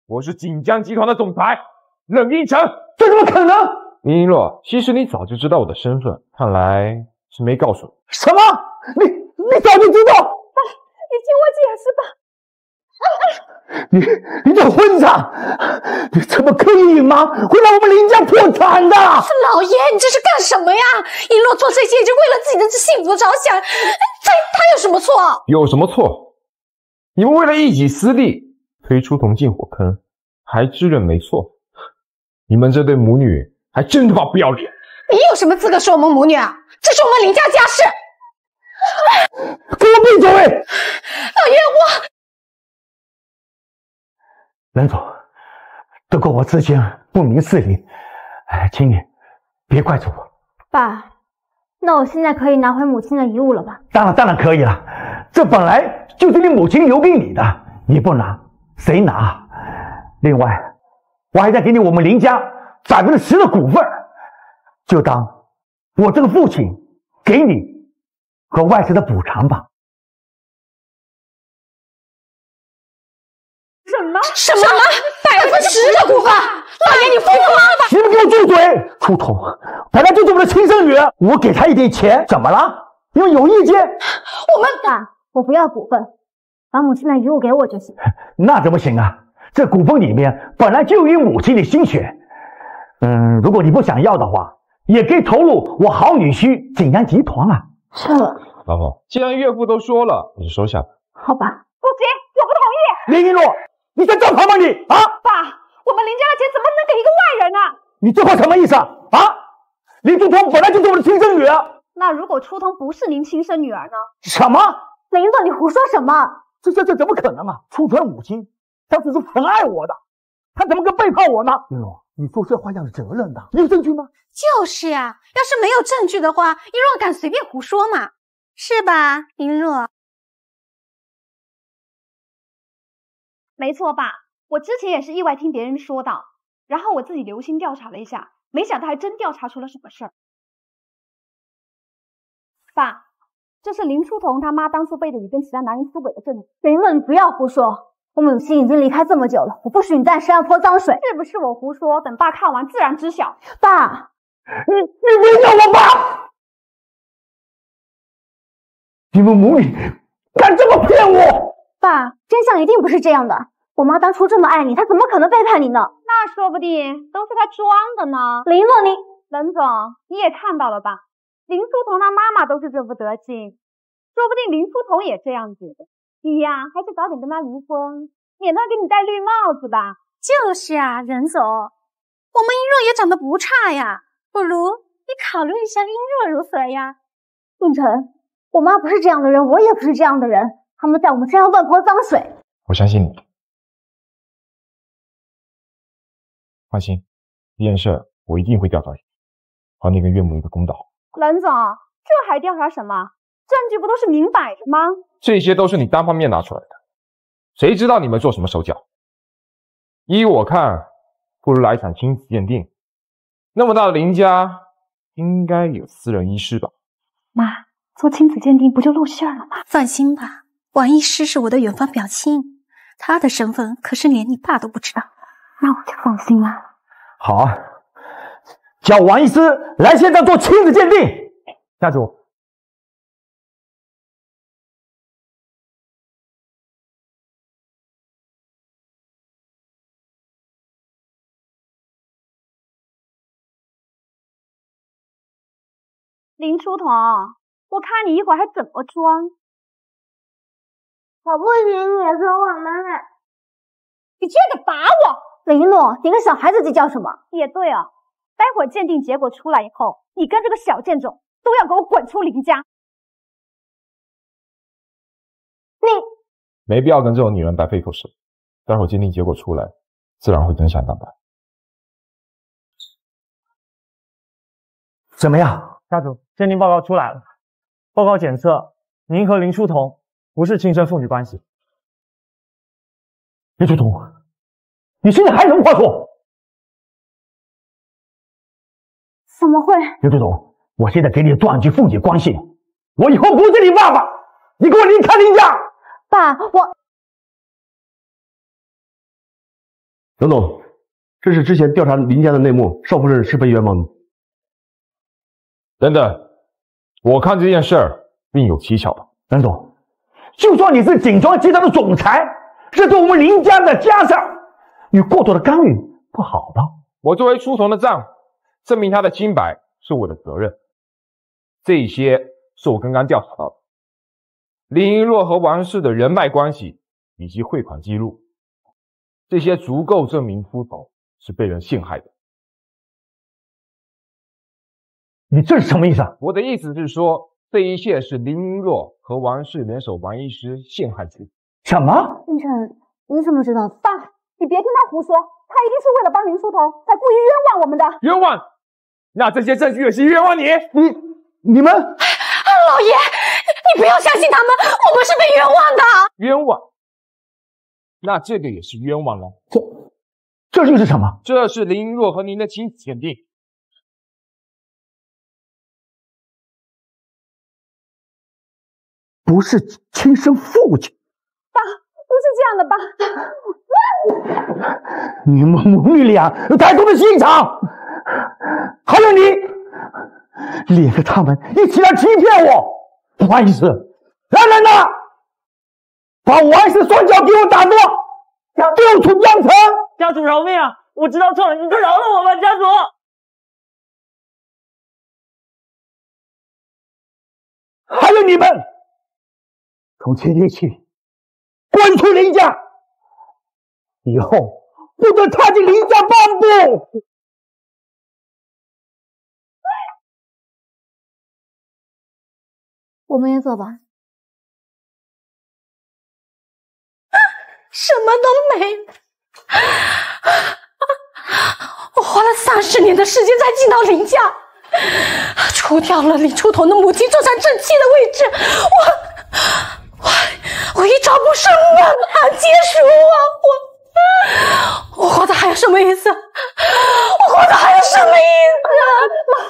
我是锦江集团的总裁冷应城。这怎么可能？林璎珞，其实你早就知道我的身份，看来是没告诉你。什么？你你早就知道？爸，你听我解释吧。你你这混账！你怎么可以隐瞒？会让我们林家破产的！老爷，你这是干什么呀？璎珞做这些就为了自己的幸福着想，他他有什么错？有什么错？你们为了一己私利推出同进火坑，还自认没错。你们这对母女还真他妈不要脸！你有什么资格说我们母女啊？这是我们林家家事。给我闭嘴！老爷，我。冷总，都怪我之前不明事理，哎，请你别怪罪我。爸，那我现在可以拿回母亲的遗物了吧？当然，当然可以了。这本来就是你母亲留给你的，你不拿谁拿？另外，我还在给你我们林家百分之十的股份，就当我这个父亲给你和外甥的补偿吧。什么什么百分之十的股份？老爷，你疯了吗？你们给我住嘴！初桐本来就是我的亲生女儿，我给她一点钱，怎么了？你们有意见？我们爸，我不要股份，把母亲的遗物给我就行。那怎么行啊？这股份里面本来就有你母亲的心血。嗯，如果你不想要的话，也可以投入我好女婿景阳集团啊。是了，老婆，既然岳父都说了，你就收下吧。好吧，不行，我不同意。林一诺。你在造反吗你啊！爸，我们林家的钱怎么能给一个外人啊？你这话什么意思啊？啊！林初桐本来就是我的亲生女儿。那如果初桐不是您亲生女儿呢？什么？林总，你胡说什么？这这这怎么可能啊！初桐母亲，她只是很爱我的，她怎么可背叛我呢？林若，你说这话要有责任的，你有证据吗？就是呀，要是没有证据的话，一若敢随便胡说嘛，是吧，林若？没错，爸，我之前也是意外听别人说到，然后我自己留心调查了一下，没想到还真调查出了什么事儿。爸，这是林初桐他妈当初背着你跟其他男人出轨的证据。林若，你不要胡说，我母亲已经离开这么久了，我不许你在身上泼脏水。是不是我胡说？等爸看完自然知晓。爸，你你别叫我爸！你们母女敢这么骗我？爸，真相一定不是这样的。我妈当初这么爱你，她怎么可能背叛你呢？那说不定都是她装的呢。林洛，你冷总你也看到了吧？林书彤他妈妈都是这副德行，说不定林书彤也这样觉得。你呀，还是早点跟他离婚，免得给你戴绿帽子吧。就是啊，任总，我们英若也长得不差呀，不如你考虑一下英若如何呀？应晨，我妈不是这样的人，我也不是这样的人，他们在我们身上乱泼脏水。我相信你，放心，这件事我一定会调查你，还你跟岳母一个公道。冷总，这还调查什么？证据不都是明摆着吗？这些都是你单方面拿出来的，谁知道你们做什么手脚？依我看，不如来一场亲子鉴定。那么大的林家，应该有私人医师吧？妈，做亲子鉴定不就露馅了吗？放心吧，王医师是我的远房表亲，他的身份可是连你爸都不知道。那我就放心了。好啊，叫王医师来现场做亲子鉴定。家主。林书桐，我看你一会儿还怎么装？我不许你说我妈妈！你居然敢打我！林诺，你跟小孩子计较什么？也对啊，待会儿鉴定结果出来以后，你跟这个小贱种都要给我滚出林家！你没必要跟这种女人白费口舌。待会儿鉴定结果出来，自然会真相大白。怎么样？家主，鉴定报告出来了。报告检测，您和林书彤不是亲生父女关系。林书彤，你现在还有什么话说？怎么会？林书彤，我现在给你断绝父女关系，我以后不是你爸爸，你给我离开林家！爸，我刘总，这是之前调查林家的内幕，邵夫人是被冤枉的。等等，我看这件事儿另有蹊跷吧。任总，就算你是锦庄集团的总裁，这对我们林家的家事，你过多的干预不好吧？我作为书童的丈夫，证明他的清白是我的责任。这些是我刚刚调查到的，林一若和王氏的人脉关系以及汇款记录，这些足够证明夫头是被人陷害的。你这是什么意思？啊？我的意思是说，这一切是林英若和王氏联手王医师陷害自己。什么？应晨，你怎么知道？爸，你别听他胡说，他一定是为了帮林书桐，才故意冤枉我们的。冤枉？那这些证据也是冤枉你？你、你们？老爷，你不要相信他们，我们是被冤枉的。冤枉？那这个也是冤枉了。这、这又是什么？这是林英若和您的亲子鉴定。不是亲生父亲，爸，不是这样的，爸。你们母女俩有太多的心肠，还有你，连着他们一起来欺骗我。不好意思，来人呐，把王医师双脚给我打断，丢出江城。家主饶命啊！我知道错了，你就饶了我吧，家主。还有你们。从今天起，滚出林家！以后不准踏进林家半步！我们也走吧。什么都没，我花了三十年的时间才进到林家，除掉了李初桐的母亲坐上正妻的位置，我。我我一朝不慎，万般皆输啊！我我活着还有什么意思？我活着还有什么意思？妈，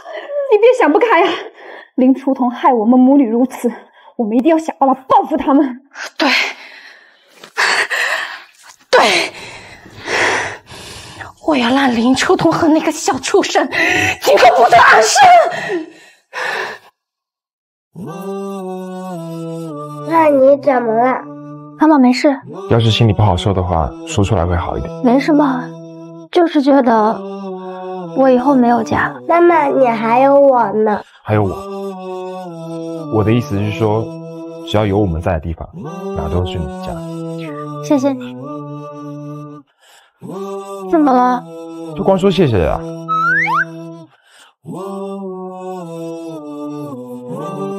你别想不开呀！林初桐害我们母女如此，我们一定要想办法报复他们。对，对，我要让林初桐和那个小畜生今后不得安生。那你怎么了？妈妈没事，要是心里不好受的话，说出来会好一点。没什么，就是觉得我以后没有家了。妈妈，你还有我呢。还有我，我的意思是说，只要有我们在的地方，哪都是你的家。谢谢你。怎么了？就光说谢谢啊。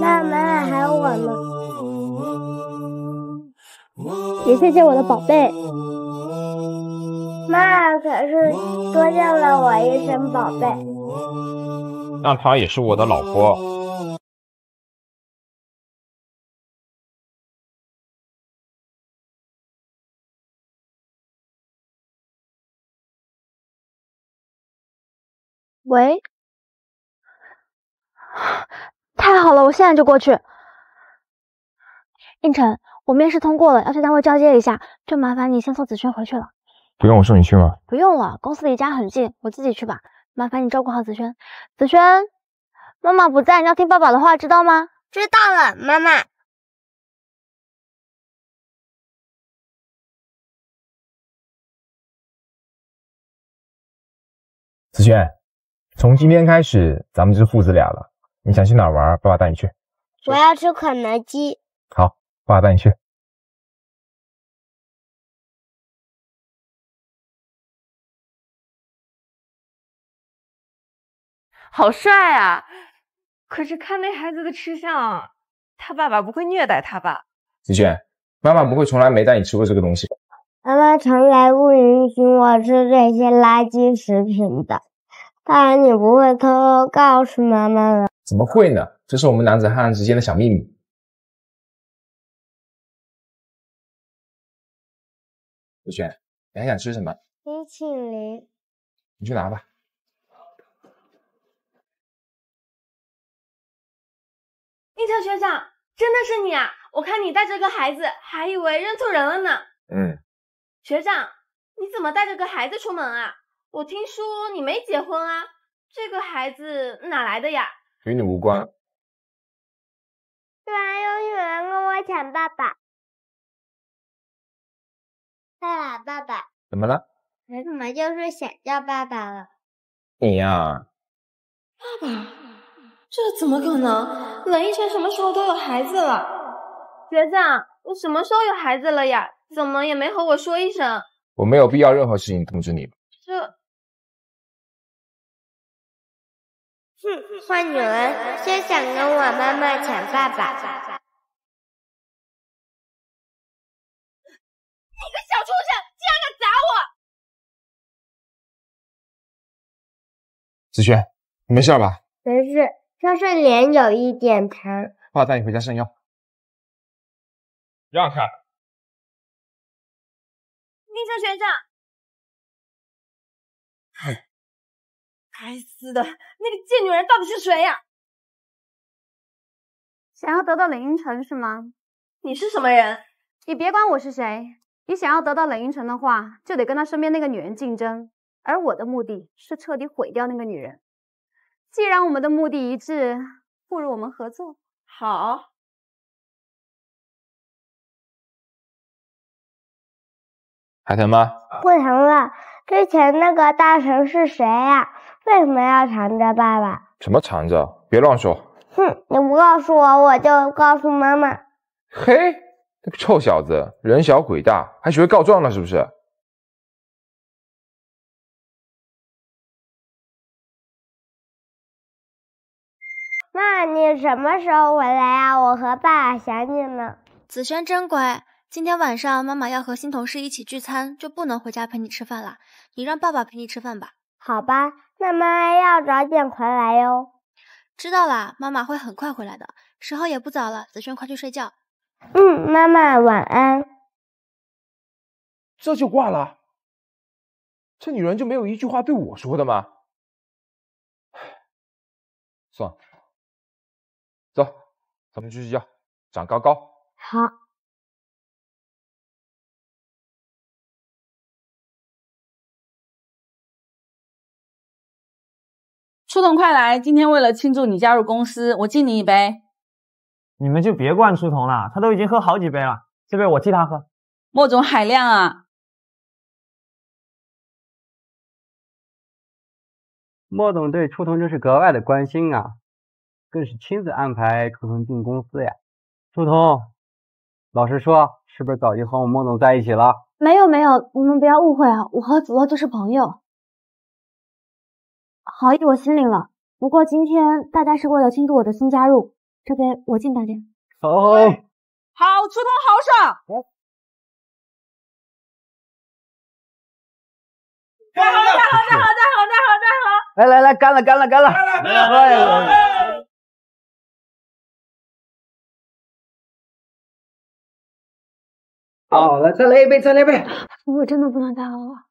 妈妈还有我呢。也谢谢我的宝贝。妈可是多叫了我一声宝贝。那她也是我的老婆。喂，太好了，我现在就过去。应晨，我面试通过了，要去单位交接一下，就麻烦你先送子轩回去了。不用我送你去吗？不用了，公司离家很近，我自己去吧。麻烦你照顾好子轩。子轩，妈妈不在，你要听爸爸的话，知道吗？知道了，妈妈。子轩，从今天开始，咱们就是父子俩了。你想去哪玩，爸爸带你去。我要吃肯德基。好，爸爸带你去。好帅啊！可是看那孩子的吃相，他爸爸不会虐待他吧？子轩，妈妈不会从来没带你吃过这个东西？妈妈从来不允许我吃这些垃圾食品的。当然，你不会偷偷告诉妈妈了？怎么会呢？这是我们男子汉之间的小秘密。子轩，你还想吃什么？冰淇淋。你去拿吧。应晨学长，真的是你啊！我看你带着个孩子，还以为认错人了呢。嗯。学长，你怎么带着个孩子出门啊？我听说你没结婚啊？这个孩子哪来的呀？与你无关。居然有女人跟我抢爸爸！爸爸，爸爸，怎么了？我怎么就是想叫爸爸了？你呀。爸爸。这怎么可能？冷一晨什么时候都有孩子了？学长，我什么时候有孩子了呀？怎么也没和我说一声？我没有必要任何事情通知你。这，哼，坏女人，休想跟我妈妈抢爸爸！你个小畜生，竟然敢砸我！子轩，你没事吧？没事。就是脸有一点疼，爸带你回家上药。让开！宁城学长，该死的那个贱女人到底是谁呀？想要得到冷英城是吗？你是什么人？你别管我是谁，你想要得到冷云城的话，就得跟他身边那个女人竞争，而我的目的是彻底毁掉那个女人。既然我们的目的一致，不如我们合作。好，还疼吗？不疼了。之前那个大神是谁呀？为什么要缠着爸爸？什么缠着？别乱说。哼，你不告诉我，我就告诉妈妈。嘿，那个臭小子，人小鬼大，还学会告状了是不是？妈，你什么时候回来呀？我和爸爸想你呢。子轩真乖，今天晚上妈妈要和新同事一起聚餐，就不能回家陪你吃饭了。你让爸爸陪你吃饭吧。好吧，那妈妈要早点回来哟。知道啦，妈妈会很快回来的。时候也不早了，子轩快去睡觉。嗯，妈妈晚安。这就挂了？这女人就没有一句话对我说的吗？算了。走，咱们去睡觉，长高高。好。初动，快来！今天为了庆祝你加入公司，我敬你一杯。你们就别灌初桐了，他都已经喝好几杯了，这杯我替他喝。莫总海量啊！莫总对初桐真是格外的关心啊，更是亲自安排初桐进公司呀。初桐，老实说，是不是早就和我莫总在一起了？没有没有，你们不要误会啊，我和子洛就是朋友。好意我心领了，不过今天大家是为了庆祝我的新加入，这杯我敬大家。好，好，初桐豪爽！太好，太好，太好，太好，太好，太好！来来来，干了，干了，干了！来来好，来再来一杯，再来一杯。我真的不能再喝了。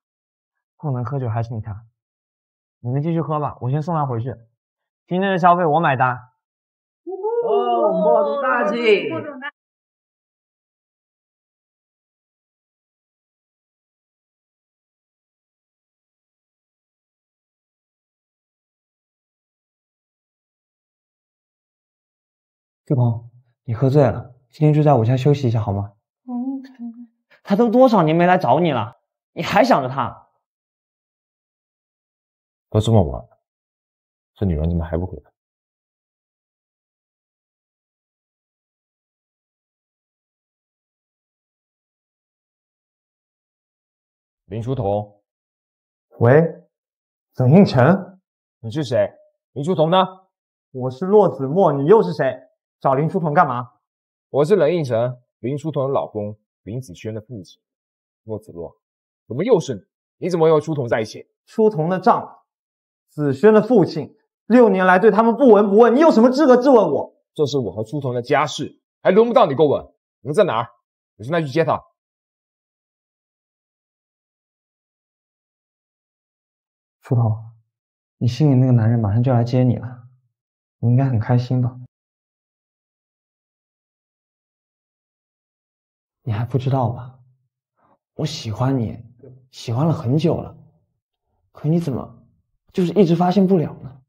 不能喝酒还是你看，你们继续喝吧，我先送他回去。今天的消费我买单。哦，莫总大气。志鹏，你喝醉了，今天就在我家休息一下好吗？嗯，他都多少年没来找你了，你还想着他？都这么晚了，这女人怎么还不回来？林书桐，喂，冷应晨，你是谁？林书桐呢？我是骆子墨，你又是谁？找林书桐干嘛？我是冷应晨，林书桐的老公，林子轩的父亲。骆子洛，怎么又是你？你怎么又和书桐在一起？书童的丈夫，子轩的父亲，六年来对他们不闻不问，你有什么资格质问我？这是我和书童的家事，还轮不到你过问。你们在哪儿？我现在去接他。书童，你心里那个男人马上就要来接你了，你应该很开心吧？你还不知道吧？我喜欢你，喜欢了很久了，可你怎么就是一直发现不了呢？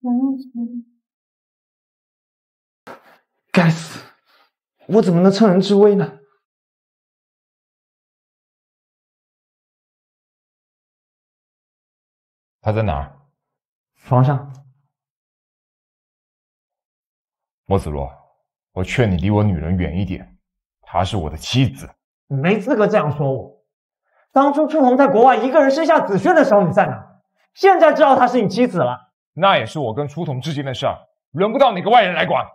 冷应晨，该死，我怎么能趁人之危呢？他在哪儿？床上。莫子洛，我劝你离我女人远一点，她是我的妻子。你没资格这样说我。当初初桐在国外一个人生下子轩的时候，你在哪？现在知道她是你妻子了，那也是我跟初桐之间的事儿，轮不到你个外人来管。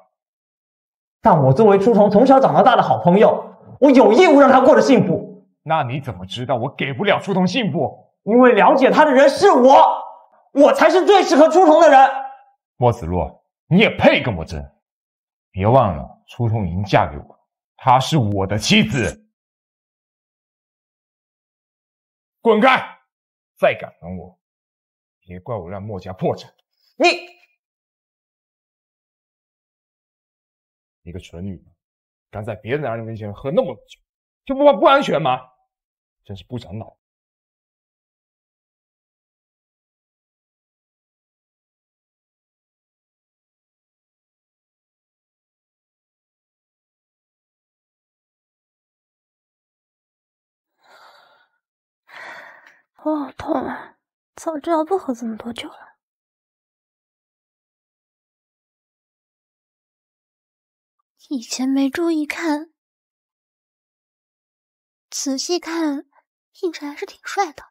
但我作为初桐从小长到大的好朋友，我有义务让她过得幸福。那你怎么知道我给不了初桐幸福？因为了解她的人是我，我才是最适合初桐的人。莫子洛，你也配跟我争？别忘了，初桐已经嫁给我，她是我的妻子。滚开！再敢拦我，别怪我让墨家破产。你，一个蠢女人，敢在别的男人面前喝那么多酒，就不怕不安全吗？真是不长脑。我好痛啊！早知道不喝这么多酒了。以前没注意看，仔细看，应晨还是挺帅的。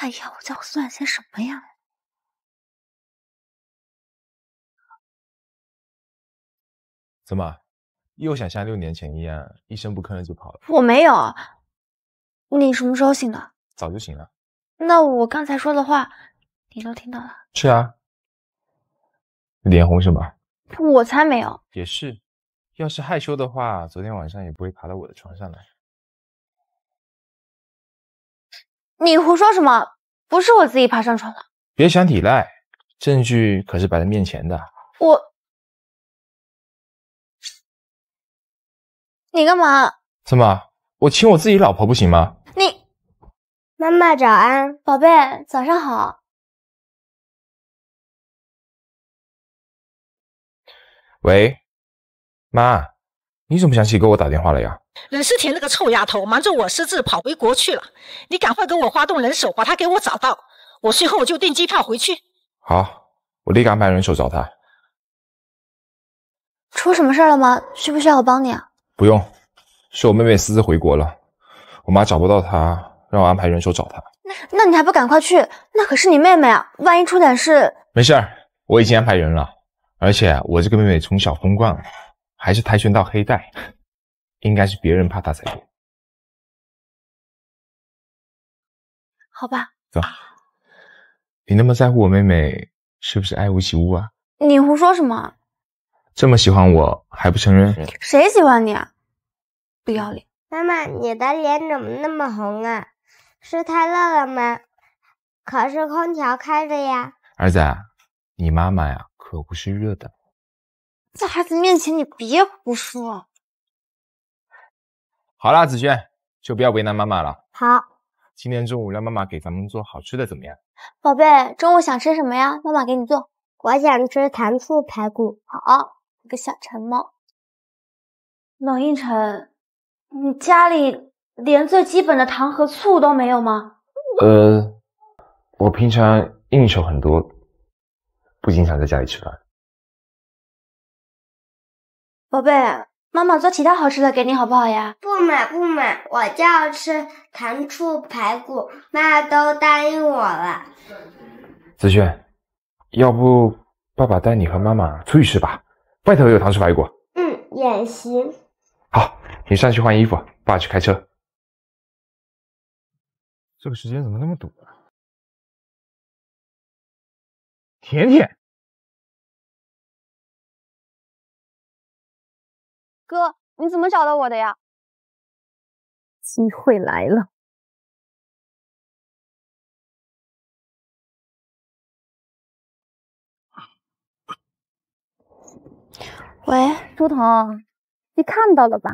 哎呀，我在算些什么呀？怎么又想像六年前一样一声不吭的就跑了？我没有。你什么时候醒的？早就醒了。那我刚才说的话，你都听到了？是啊，脸红什么？我才没有。也是，要是害羞的话，昨天晚上也不会爬到我的床上来。你胡说什么？不是我自己爬上床的。别想抵赖，证据可是摆在面前的。我，你干嘛？怎么？我亲我自己老婆不行吗？你，妈妈早安，宝贝，早上好。喂，妈，你怎么想起给我打电话了呀？任思甜那个臭丫头，瞒着我私自跑回国去了。你赶快给我发动人手，把她给我找到。我随后就订机票回去。好，我立刻安排人手找她。出什么事了吗？需不需要我帮你啊？不用，是我妹妹私自回国了，我妈找不到她，让我安排人手找她。那那你还不赶快去？那可是你妹妹啊，万一出点事……没事儿，我已经安排人了。而且我这个妹妹从小风惯，还是跆拳道黑带，应该是别人怕他才对。好吧。走。你那么在乎我妹妹，是不是爱屋及乌啊？你胡说什么？这么喜欢我还不承认？谁喜欢你啊？不要脸！妈妈，你的脸怎么那么红啊？是太热了吗？可是空调开着呀。儿子，你妈妈呀，可不是热的。在孩子面前你别胡说。好啦，子轩，就不要为难妈妈了。好。今天中午让妈妈给咱们做好吃的，怎么样？宝贝，中午想吃什么呀？妈妈给你做。我想吃糖醋排骨。好，你个小馋猫。冷应晨，你家里连最基本的糖和醋都没有吗？呃，我平常应酬很多，不经常在家里吃饭。宝贝。妈妈做其他好吃的给你好不好呀？不买不买，我就要吃糖醋排骨，妈都答应我了。子轩，要不爸爸带你和妈妈出去吃吧，外头有糖醋排骨。嗯，也行。好，你上去换衣服，爸去开车。这个时间怎么那么堵啊？甜甜。哥，你怎么找到我的呀？机会来了。喂，朱彤，你看到了吧？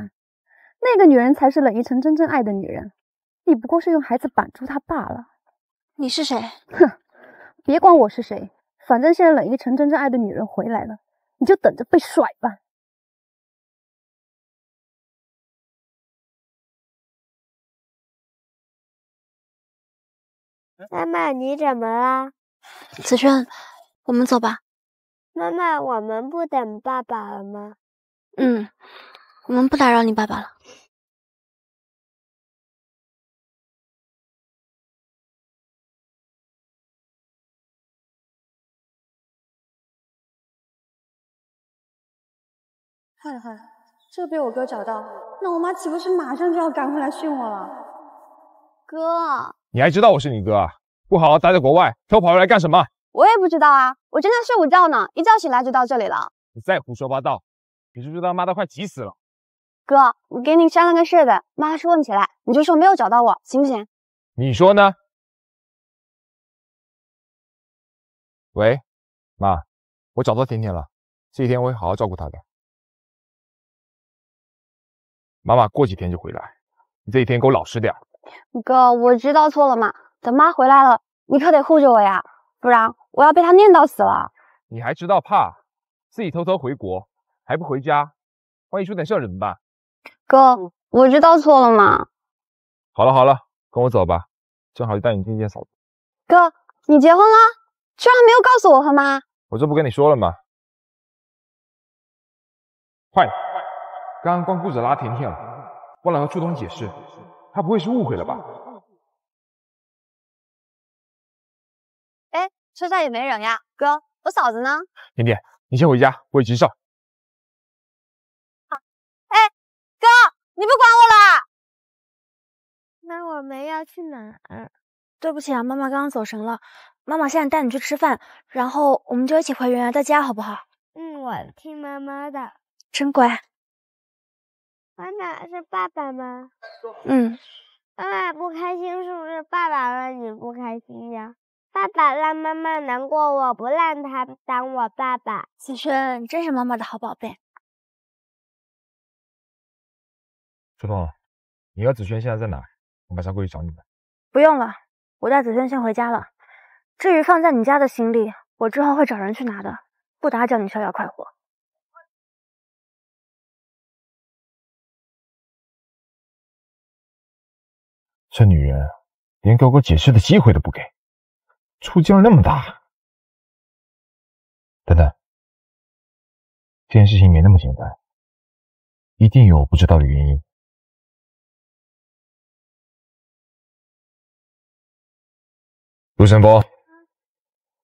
那个女人才是冷一晨真正爱的女人，你不过是用孩子绑住她罢了。你是谁？哼，别管我是谁，反正现在冷一晨真正爱的女人回来了，你就等着被甩吧。妈妈，你怎么了？子轩，我们走吧。妈妈，我们不等爸爸了吗？嗯，我们不打扰你爸爸了。嗨嗨，这被我哥找到，那我妈岂不是马上就要赶回来训我了？哥。你还知道我是你哥啊？不好好待在国外，偷跑回来干什么？我也不知道啊，我正在睡午觉呢，一觉醒来就到这里了。你再胡说八道！你知不知道妈都快急死了？哥，我给你商量个事呗，妈说你起来，你就说没有找到我，行不行？你说呢？喂，妈，我找到甜甜了，这几天我会好好照顾她的。妈妈过几天就回来，你这几天给我老实点。哥，我知道错了嘛。等妈回来了，你可得护着我呀，不然我要被她念叨死了。你还知道怕？自己偷偷回国还不回家，万一出点事怎么办？哥，我知道错了嘛。好了好了，跟我走吧，正好就带你见见嫂子。哥，你结婚了？居然没有告诉我和妈。我这不跟你说了吗？快，刚刚光顾着拉甜甜了，忘了和初冬解释。他不会是误会了吧？哎，车上也没人呀，哥，我嫂子呢？甜甜，你先回家，我有急事。好。哎，哥，你不管我了？那我们要去哪儿？对不起啊，妈妈刚刚走神了。妈妈现在带你去吃饭，然后我们就一起回圆圆的家，好不好？嗯，我听妈妈的。真乖。妈妈是爸爸吗？嗯。妈妈不开心是不是爸爸让你不开心呀？爸爸让妈妈难过，我不让他当我爸爸。子轩，你真是妈妈的好宝贝。初彤，你和子轩现在在哪？我马上过去找你们。不用了，我带子轩先回家了。至于放在你家的行李，我之后会找人去拿的，不打搅你逍遥快活。这女人连给我解释的机会都不给，出劲那么大。等等，这件事情没那么简单，一定有我不知道的原因。陆神风，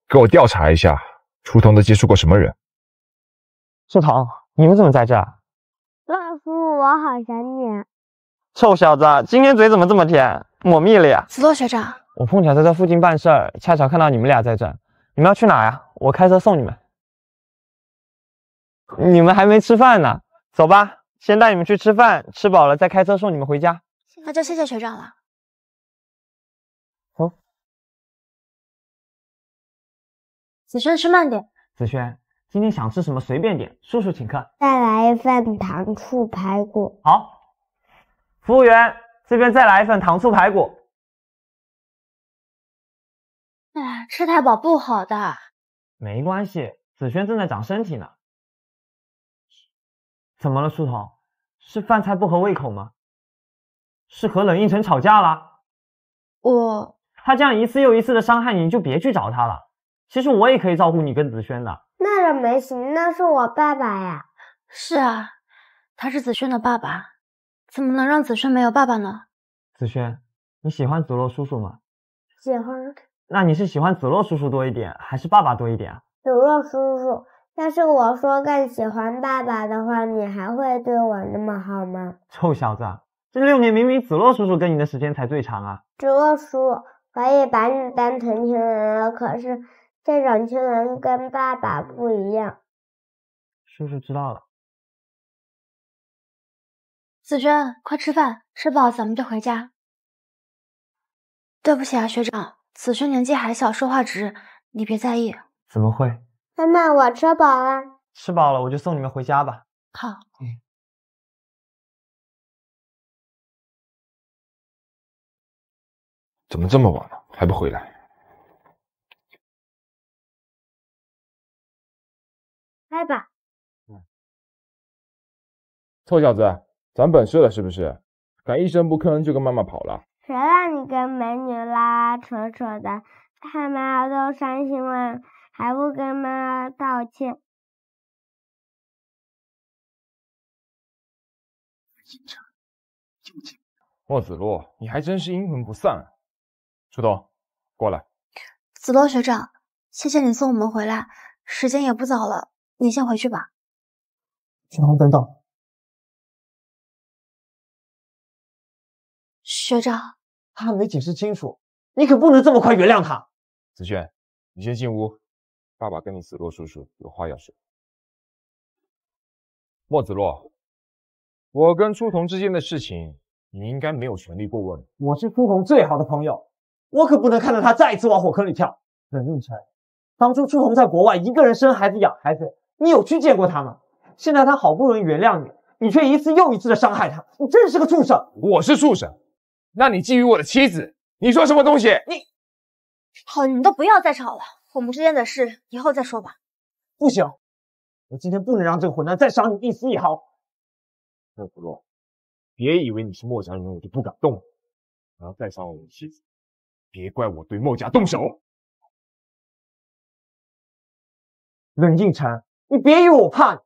给我调查一下，初桐都接触过什么人？初桐，你们怎么在这？大叔，我好想你。臭小子，今天嘴怎么这么甜？抹蜜了呀？子洛学长，我碰巧在这附近办事儿，恰巧看到你们俩在这。你们要去哪呀？我开车送你们。你们还没吃饭呢，走吧，先带你们去吃饭，吃饱了再开车送你们回家。那就谢谢学长了。走。子轩，吃慢点。子轩，今天想吃什么随便点，叔叔请客。再来一份糖醋排骨。好。服务员，这边再来一份糖醋排骨。哎，吃太饱不好的。没关系，子轩正在长身体呢。怎么了，书童？是饭菜不合胃口吗？是和冷应晨吵架了？我……他这样一次又一次的伤害你，你就别去找他了。其实我也可以照顾你跟子轩的。那可没行，那是我爸爸呀。是啊，他是子轩的爸爸，怎么能让子轩没有爸爸呢？子轩，你喜欢子洛叔叔吗？喜欢。那你是喜欢子洛叔叔多一点，还是爸爸多一点啊？子洛叔叔。要是我说更喜欢爸爸的话，你还会对我那么好吗？臭小子，这六年明明子洛叔叔跟你的时间才最长啊！子洛叔可以把你当成亲人了，可是这种亲人跟爸爸不一样。叔叔知道了。子轩，快吃饭，吃饱咱们就回家。对不起啊，学长，子轩年纪还小，说话直，你别在意。怎么会？妈妈，我吃饱了。吃饱了，我就送你们回家吧。好。嗯。怎么这么晚了还不回来？开吧。嗯。臭小子，长本事了是不是？敢一声不吭就跟妈妈跑了？谁让你跟美女拉拉扯扯的，看妈妈都伤心了。还不跟妈妈道歉？莫子洛，你还真是阴魂不散。啊！初桐，过来。子洛学长，谢谢你送我们回来，时间也不早了，你先回去吧。初桐，等等。学长，他还没解释清楚，你可不能这么快原谅他。子轩，你先进屋。爸爸跟你子洛叔叔有话要说。莫子洛，我跟初桐之间的事情，你应该没有权利过问。我是初桐最好的朋友，我可不能看到他再一次往火坑里跳。冷应晨，当初初桐在国外一个人生孩子养孩子，你有去见过他吗？现在他好不容易原谅你，你却一次又一次的伤害他，你真是个畜生！我是畜生？那你觊觎我的妻子，你说什么东西？你好，你们都不要再吵了。我们之间的事以后再说吧。不行，我今天不能让这个混蛋再伤你一丝一毫。莫不洛，别以为你是墨家人我就不敢动。然后再伤我的妻子，别怪我对墨家动手。冷静禅，你别以为我怕你。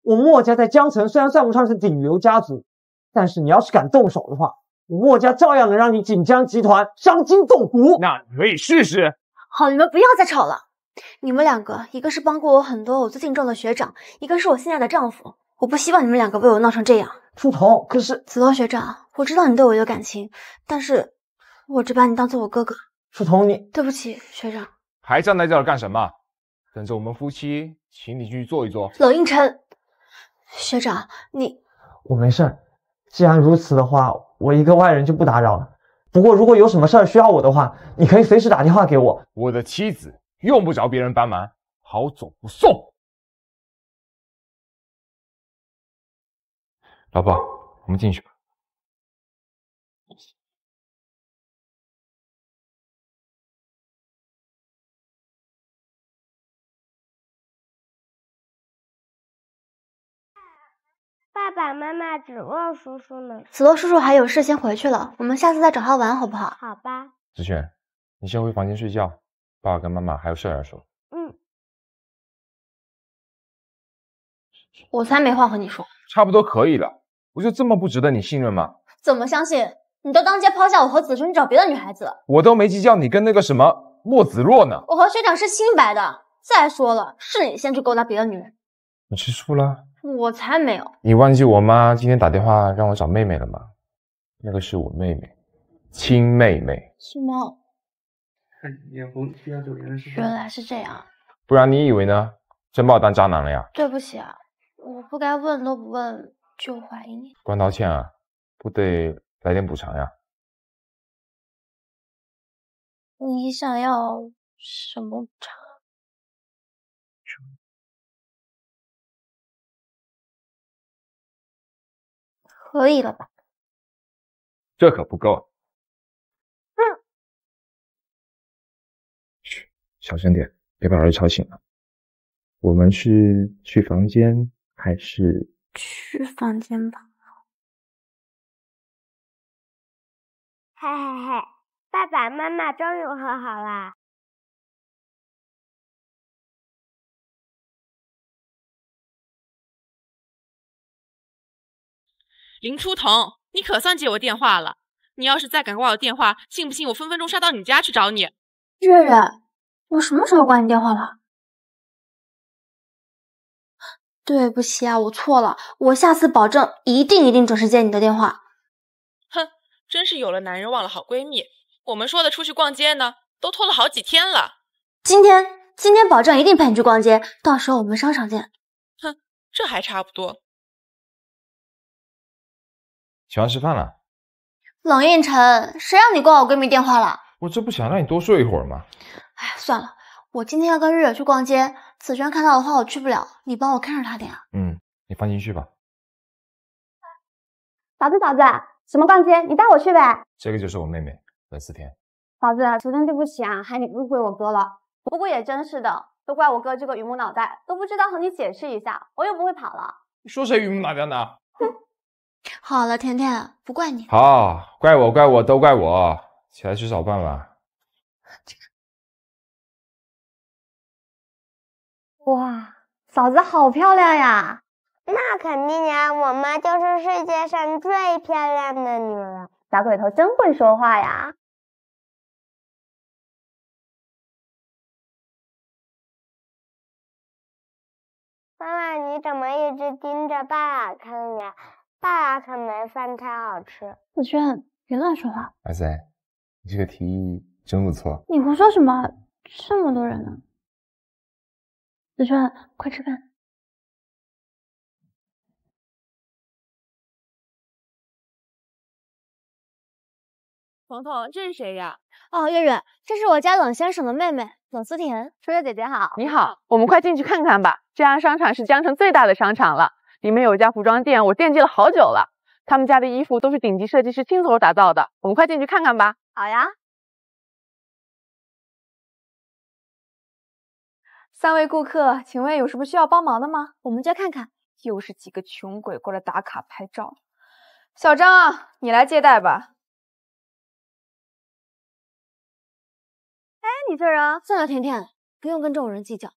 我墨家在江城虽然算不上是顶流家族，但是你要是敢动手的话，我墨家照样能让你锦江集团伤筋动骨。那你可以试试。好，你们不要再吵了。你们两个，一个是帮过我很多我最敬重的学长，一个是我现在的丈夫。我不希望你们两个为我闹成这样。初桐，可是子龙学长，我知道你对我有感情，但是我只把你当做我哥哥。初桐，你对不起，学长。还站在这儿干什么？等着我们夫妻请你进去坐一坐。冷应辰，学长，你我没事。既然如此的话，我一个外人就不打扰了。不过，如果有什么事儿需要我的话，你可以随时打电话给我。我的妻子用不着别人帮忙，好走不送。老婆，我们进去吧。爸爸妈妈、子洛叔叔呢？子洛叔叔还有事先回去了，我们下次再找他玩好不好？好吧。子轩，你先回房间睡觉，爸爸跟妈妈还有事要说。嗯。我才没话和你说。差不多可以了，我就这么不值得你信任吗？怎么相信？你都当街抛下我和子轩去找别的女孩子了，我都没计较你跟那个什么莫子洛呢。我和学长是清白的。再说了，是你先去勾搭别的女人。你吃醋了？我才没有。你忘记我妈今天打电话让我找妹妹了吗？那个是我妹妹，亲妹妹。是吗？眼红需要走人是原来是这样。不然你以为呢？真把我当渣男了呀？对不起啊，我不该问都不问就怀疑你。光道歉啊，不得来点补偿呀？你想要什么补偿？可以了吧？这可不够。嗯。嘘，小声点，别把老师吵醒了。我们是去房间还是去房间吧？嘿嘿嘿，爸爸妈妈终于和好啦！林初桐，你可算接我电话了。你要是再敢挂我电话，信不信我分分钟杀到你家去找你？月月，我什么时候挂你电话了？对不起啊，我错了，我下次保证一定一定准时接你的电话。哼，真是有了男人忘了好闺蜜。我们说的出去逛街呢，都拖了好几天了。今天，今天保证一定陪你去逛街，到时候我们商场见。哼，这还差不多。喜欢吃饭了，冷应晨，谁让你挂我闺蜜电话了？我这不想让你多睡一会儿吗？哎，算了，我今天要跟日月去逛街，子轩看到的话我去不了，你帮我看着他点啊。嗯，你放心去吧。嫂子，嫂子，什么逛街？你带我去呗。这个就是我妹妹文思甜。嫂子，昨天对不起啊，害你误会我哥了。不过也真是的，都怪我哥这个榆木脑袋，都不知道和你解释一下，我又不会跑了。你说谁榆木脑袋呢？哼。好了，甜甜，不怪你。好，怪我，怪我，都怪我。起来吃早饭吧。哇，嫂子好漂亮呀！那肯定呀，我妈就是世界上最漂亮的女人。小鬼头真会说话呀！妈妈，你怎么一直盯着爸爸看呀？爸爸可没饭菜好吃。子轩，别乱说话。儿子，你这个提议真不错。你胡说什么？这么多人呢。子轩，快吃饭。彤彤，这是谁呀？哦，月月，这是我家冷先生的妹妹冷思甜。初月姐姐好。你好，我们快进去看看吧。这家商场是江城最大的商场了。里面有一家服装店，我惦记了好久了。他们家的衣服都是顶级设计师亲手打造的，我们快进去看看吧。好呀。三位顾客，请问有什么需要帮忙的吗？我们就看看。又是几个穷鬼过来打卡拍照。小张，你来接待吧。哎，你这人，算了，甜甜，不用跟这种人计较。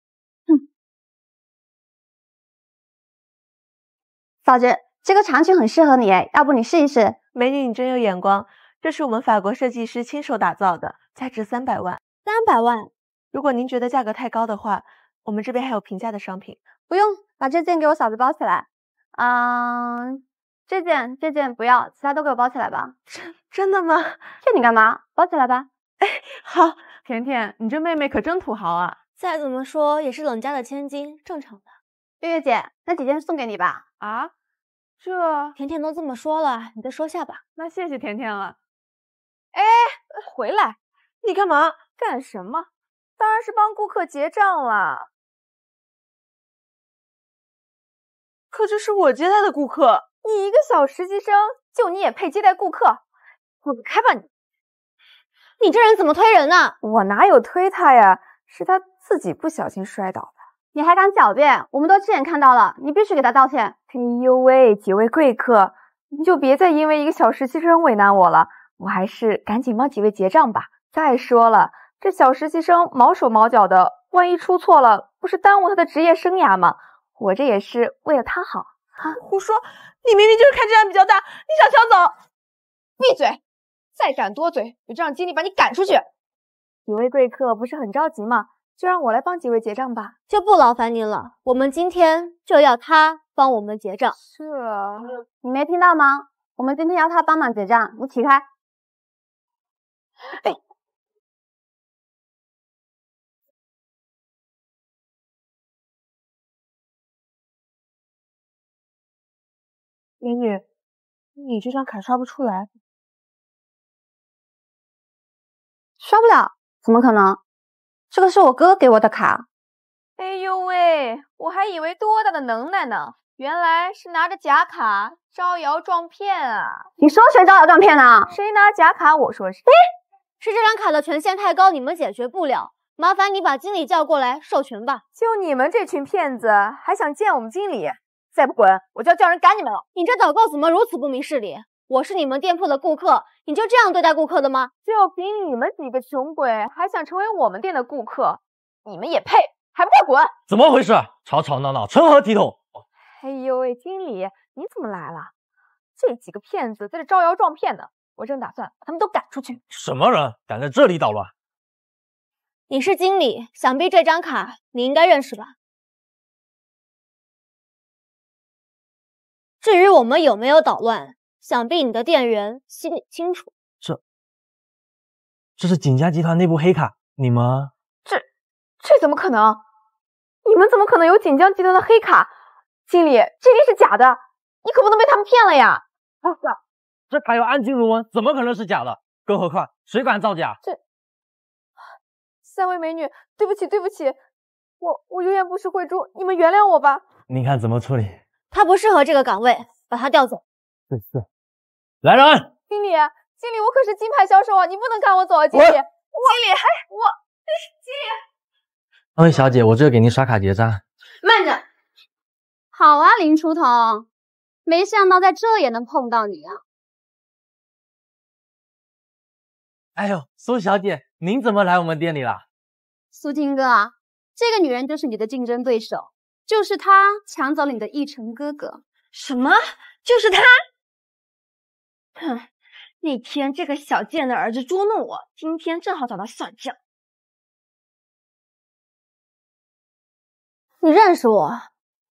嫂子，这个长裙很适合你，要不你试一试？美女，你真有眼光，这是我们法国设计师亲手打造的，价值三百万。三百万？如果您觉得价格太高的话，我们这边还有平价的商品。不用，把这件给我嫂子包起来。嗯，这件这件不要，其他都给我包起来吧。真真的吗？骗你干嘛？包起来吧。哎，好。甜甜，你这妹妹可真土豪啊！再怎么说也是冷家的千金，正常的。月月姐，那几件送给你吧。啊，这甜甜都这么说了，你再说下吧。那谢谢甜甜了。哎，回来，你干嘛？干什么？当然是帮顾客结账了。可这是我接待的顾客，你一个小实习生，就你也配接待顾客？滚开吧你！你这人怎么推人呢？我哪有推他呀？是他自己不小心摔倒的。你还敢狡辩？我们都亲眼看到了，你必须给他道歉。哎呦喂，几位贵客，你就别再因为一个小实习生为难我了，我还是赶紧帮几位结账吧。再说了，这小实习生毛手毛脚的，万一出错了，不是耽误他的职业生涯吗？我这也是为了他好。啊！胡说！你明明就是看这案比较大，你想抢走？闭嘴！再敢多嘴，我就让经理把你赶出去。几位贵客不是很着急吗？就让我来帮几位结账吧。就不劳烦您了，我们今天就要他帮我们结账。是啊，你没听到吗？我们今天要他帮忙结账，你起开。哎。美女，你这张卡刷不出来，刷不了？怎么可能？这个是我哥给我的卡。哎呦喂，我还以为多大的能耐呢，原来是拿着假卡招摇撞骗啊！你说谁招摇撞骗呢？谁拿假卡？我说谁？哎，是这张卡的权限太高，你们解决不了，麻烦你把经理叫过来授权吧。就你们这群骗子，还想见我们经理？再不滚，我就要叫人赶你们了！你这导购怎么如此不明事理？我是你们店铺的顾客，你就这样对待顾客的吗？就凭你们几个穷鬼，还想成为我们店的顾客？你们也配？还不快滚！怎么回事？吵吵闹闹，成何体统？哎呦喂，经理，你怎么来了？这几个骗子在这招摇撞骗呢，我正打算把他们都赶出去。什么人敢在这里捣乱？你是经理，想必这张卡你应该认识吧？至于我们有没有捣乱，想必你的店员心里清楚。这，这是锦家集团内部黑卡，你们这这怎么可能？你们怎么可能有锦江集团的黑卡？经理，这一定是假的，你可不能被他们骗了呀！啊，这卡有安静如温，怎么可能是假的？更何况谁敢造假？这三位美女，对不起，对不起，我我永远不是慧珠，你们原谅我吧。你看怎么处理？他不适合这个岗位，把他调走。是是，来人！经理，经理，我可是金牌销售啊，你不能赶我走啊，经理。我，经理，哎，我，经理。二位小姐，我这给您刷卡结账。慢着，好啊，林初桐，没想到在这也能碰到你啊。哎呦，苏小姐，您怎么来我们店里了？苏金哥，这个女人就是你的竞争对手。就是她抢走了你的逸晨哥哥，什么？就是他？哼，那天这个小贱人的儿子捉弄我，今天正好找他算账。你认识我？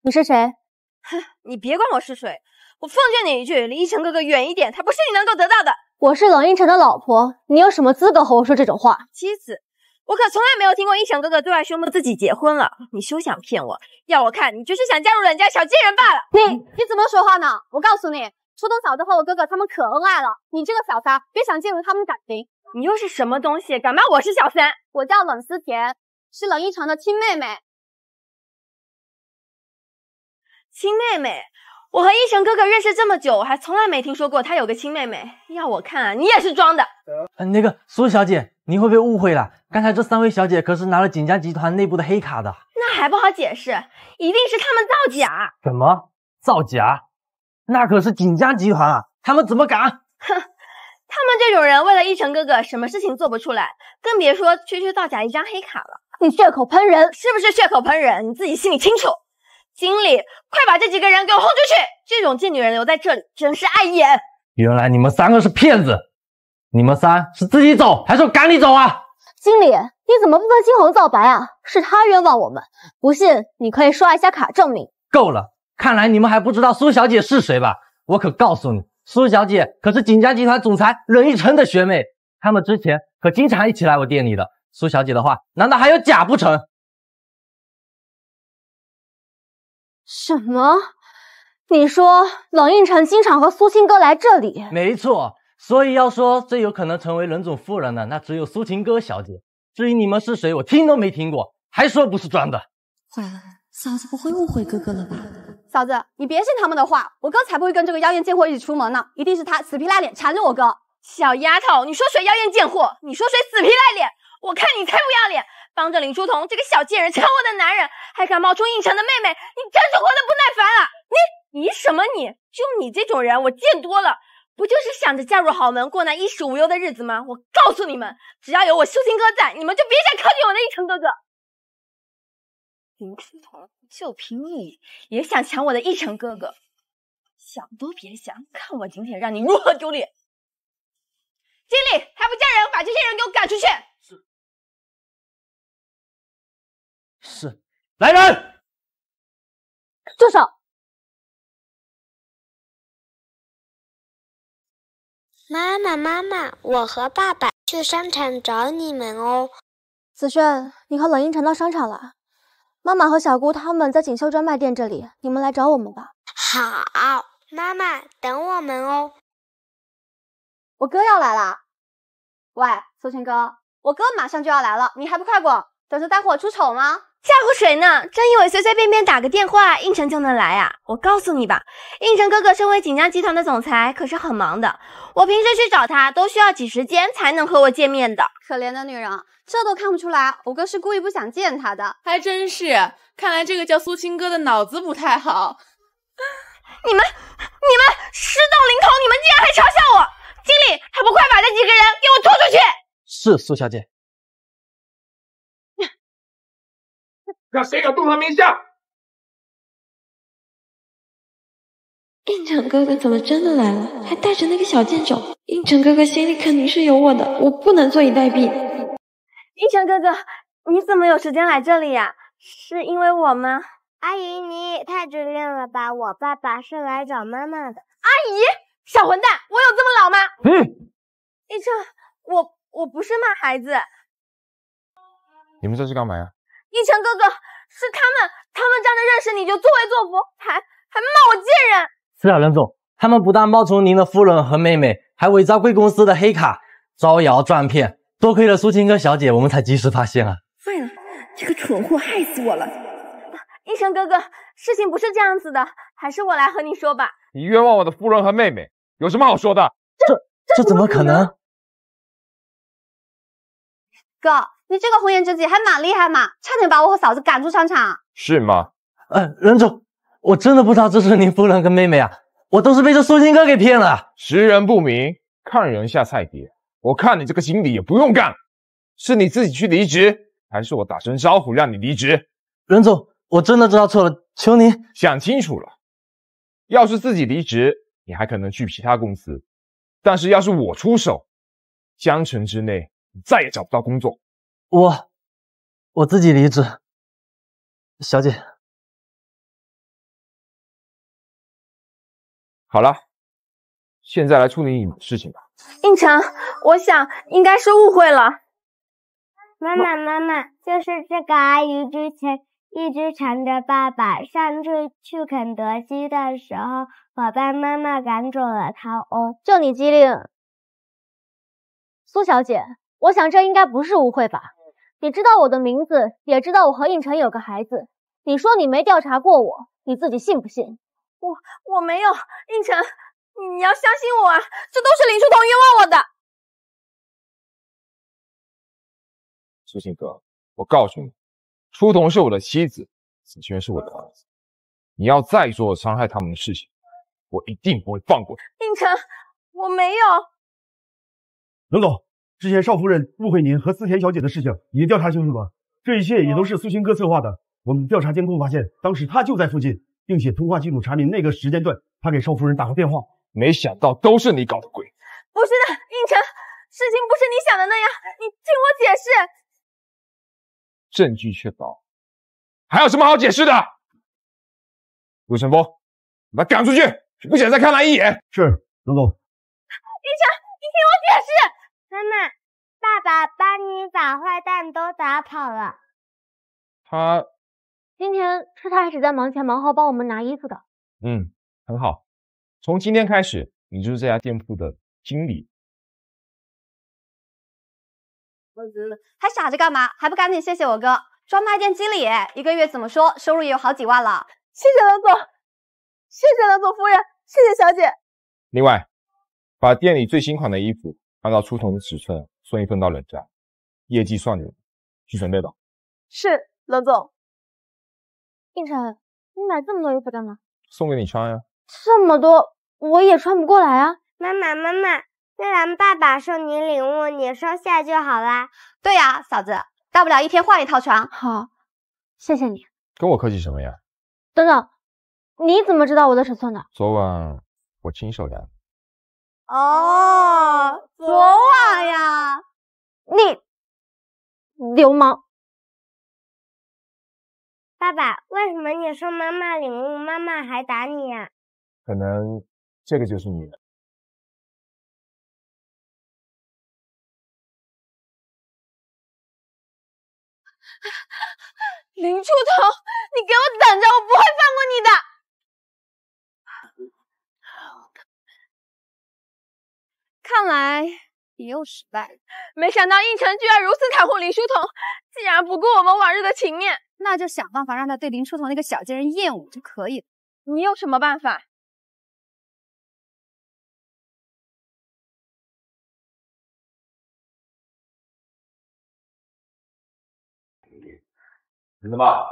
你是谁？哼，你别管我是谁，我奉劝你一句，离一晨哥哥远一点，他不是你能够得到的。我是冷一晨的老婆，你有什么资格和我说这种话？妻子。我可从来没有听过一晨哥哥对外宣布自己结婚了，你休想骗我！要我看，你就是想加入冷家小贱人罢了。你你怎么说话呢？我告诉你，初冬嫂子和我哥哥他们可恩爱了，你这个小三别想介入他们感情。你又是什么东西，敢骂我是小三？我叫冷思甜，是冷一晨的亲妹妹。亲妹妹。我和一晨哥哥认识这么久，还从来没听说过他有个亲妹妹。要我看啊，你也是装的。那个苏小姐，您会不会误会了？刚才这三位小姐可是拿了锦江集团内部的黑卡的。那还不好解释，一定是他们造假。什么造假？那可是锦江集团啊，他们怎么敢？哼，他们这种人为了一晨哥哥，什么事情做不出来，更别说区区造假一张黑卡了。你血口喷人，是不是血口喷人？你自己心里清楚。经理，快把这几个人给我轰出去！这种贱女人留在这里，真是碍眼。原来你们三个是骗子，你们三是自己走还是我赶你走啊？经理，你怎么不分青红皂白啊？是他冤枉我们，不信你可以刷一下卡证明。够了，看来你们还不知道苏小姐是谁吧？我可告诉你，苏小姐可是锦江集团总裁任一成的学妹，他们之前可经常一起来我店里的。苏小姐的话，难道还有假不成？什么？你说冷应晨经常和苏青哥来这里？没错，所以要说最有可能成为冷总夫人的，那只有苏青哥小姐。至于你们是谁，我听都没听过，还说不是装的。坏了，嫂子不会误会哥哥了吧？嫂子，你别信他们的话，我哥才不会跟这个妖艳贱货一起出门呢，一定是他死皮赖脸缠着我哥。小丫头，你说谁妖艳贱货？你说谁死皮赖脸？我看你才不要脸！帮着林书桐这个小贱人抢我的男人，还敢冒充应城的妹妹，你真是活得不耐烦了！你你什么你？就你这种人，我见多了，不就是想着嫁入豪门，过那衣食无忧的日子吗？我告诉你们，只要有我修心哥在，你们就别想靠近我的应城哥哥。林书彤，就凭你也想抢我的一城哥哥？想都别想！看我今天让你如何丢脸！经理，还不叫人把这些人给我赶出去！是。是，来人！住手！妈妈，妈妈，我和爸爸去商场找你们哦。子轩，你和冷英晨到商场了。妈妈和小姑他们在锦绣专卖店这里，你们来找我们吧。好，妈妈等我们哦。我哥要来了。喂，苏青哥，我哥马上就要来了，你还不快滚？等着待会出丑吗？吓唬谁呢？真以为随随便便打个电话，应城就能来啊？我告诉你吧，应城哥哥身为锦江集团的总裁，可是很忙的。我平时去找他，都需要挤时间才能和我见面的。可怜的女人，这都看不出来，我哥是故意不想见他的。还真是，看来这个叫苏青哥的脑子不太好。你们，你们事到临头，你们竟然还嘲笑我！经理，还不快把这几个人给我拖出去！是苏小姐。让谁敢动他名下？应城哥哥怎么真的来了？还带着那个小贱种？应城哥哥心里肯定是有我的，我不能坐以待毙。应城哥哥，你怎么有时间来这里呀？是因为我吗？阿姨，你也太自恋了吧！我爸爸是来找妈妈的。阿姨，小混蛋，我有这么老吗？嗯。应城，我我不是骂孩子。你们这是干嘛呀？一晨哥哥，是他们，他们仗着认识你就作威作福，还还骂我贱人。是啊，任总，他们不但冒充您的夫人和妹妹，还伪造贵公司的黑卡，招摇撞骗。多亏了苏青歌小姐，我们才及时发现啊。废了，这个蠢货害死我了。一晨哥哥，事情不是这样子的，还是我来和你说吧。你冤枉我的夫人和妹妹，有什么好说的？这这怎么可能？哥。你这个红颜知己还蛮厉害嘛，差点把我和嫂子赶出商场。是吗？呃，任总，我真的不知道这是您夫人跟妹妹啊，我都是被这苏青哥给骗了。识人不明，看人下菜碟。我看你这个经理也不用干，是你自己去离职，还是我打声招呼让你离职？任总，我真的知道错了，求您想清楚了。要是自己离职，你还可能去其他公司，但是要是我出手，江城之内你再也找不到工作。我我自己离职，小姐。好了，现在来处理你的事情吧。应城，我想应该是误会了。妈妈，妈妈，就是这个阿姨之前一直缠着爸爸，上次去肯德基的时候，我被妈妈赶走了她哦。就你机灵，苏小姐，我想这应该不是误会吧？你知道我的名字，也知道我和应晨有个孩子。你说你没调查过我，你自己信不信？我我没有，应晨，你要相信我啊！这都是林书彤冤枉我的。苏信哥，我告诉你，书童是我的妻子，子轩是我的儿子。你要再做伤害他们的事情，我一定不会放过你。应晨，我没有。冷总。之前邵夫人误会您和思甜小姐的事情，已经调查清楚了。这一切也都是苏青哥策划的。我们调查监控发现，当时他就在附近，并且通话记录查明那个时间段，他给邵夫人打过电话。没想到都是你搞的鬼！不是的，应晨，事情不是你想的那样。你听我解释。证据确凿，还有什么好解释的？陆晨风，把他赶出去，不想再看他一眼。是，龙总。应晨，你听我解释。妈妈，爸爸帮你把坏蛋都打跑了。他今天是他一直在忙前忙后帮我们拿衣服的。嗯，很好。从今天开始，你就是这家店铺的经理。还傻着干嘛？还不赶紧谢谢我哥！专卖店经理，一个月怎么说收入也有好几万了。谢谢冷总，谢谢冷总夫人，谢谢小姐。另外，把店里最新款的衣服。按照出桶的尺寸送一份到冷站，业绩算你去准备吧。是，冷总。应晨，你买这么多衣服干嘛？送给你穿呀。这么多，我也穿不过来啊。妈妈，妈妈，既然爸爸送你礼物，你收下就好啦。对呀，嫂子，大不了一天换一套床。好，谢谢你。跟我客气什么呀？等等，你怎么知道我的尺寸的？昨晚我亲手量。哦，昨晚呀。你流氓！爸爸，为什么你送妈妈礼物，妈妈还打你啊？可能这个就是你的。林初桐，你给我等着，我不会放过你的！看来你又失败了。没想到应晨居然如此袒护林书桐，既然不顾我们往日的情面，那就想办法让他对林书桐那个小贱人厌恶就可以了。你有什么办法？你的妈，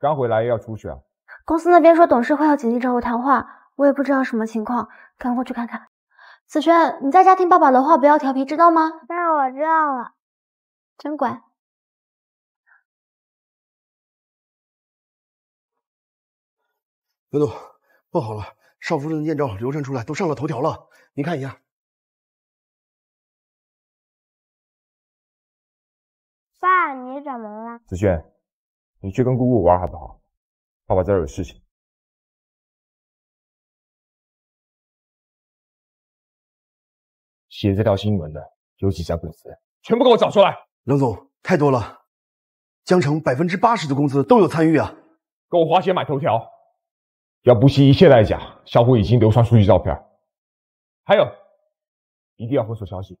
刚回来要出去啊？公司那边说董事会要紧急找我谈话，我也不知道什么情况，赶过去看看。子轩，你在家听爸爸的话，不要调皮，知道吗？那我知道了。真乖。刘总，不好了，少夫人的艳照流传出来，都上了头条了。您看一下。爸，你怎么了？子轩，你去跟姑姑玩好不好？爸爸这儿有事情。写这条新闻的有几家公司？全部给我找出来！冷总，太多了，江城百分之八十的公司都有参与啊！给我花钱买头条，要不惜一切代价销毁已经流传出去照片。还有，一定要封锁消息，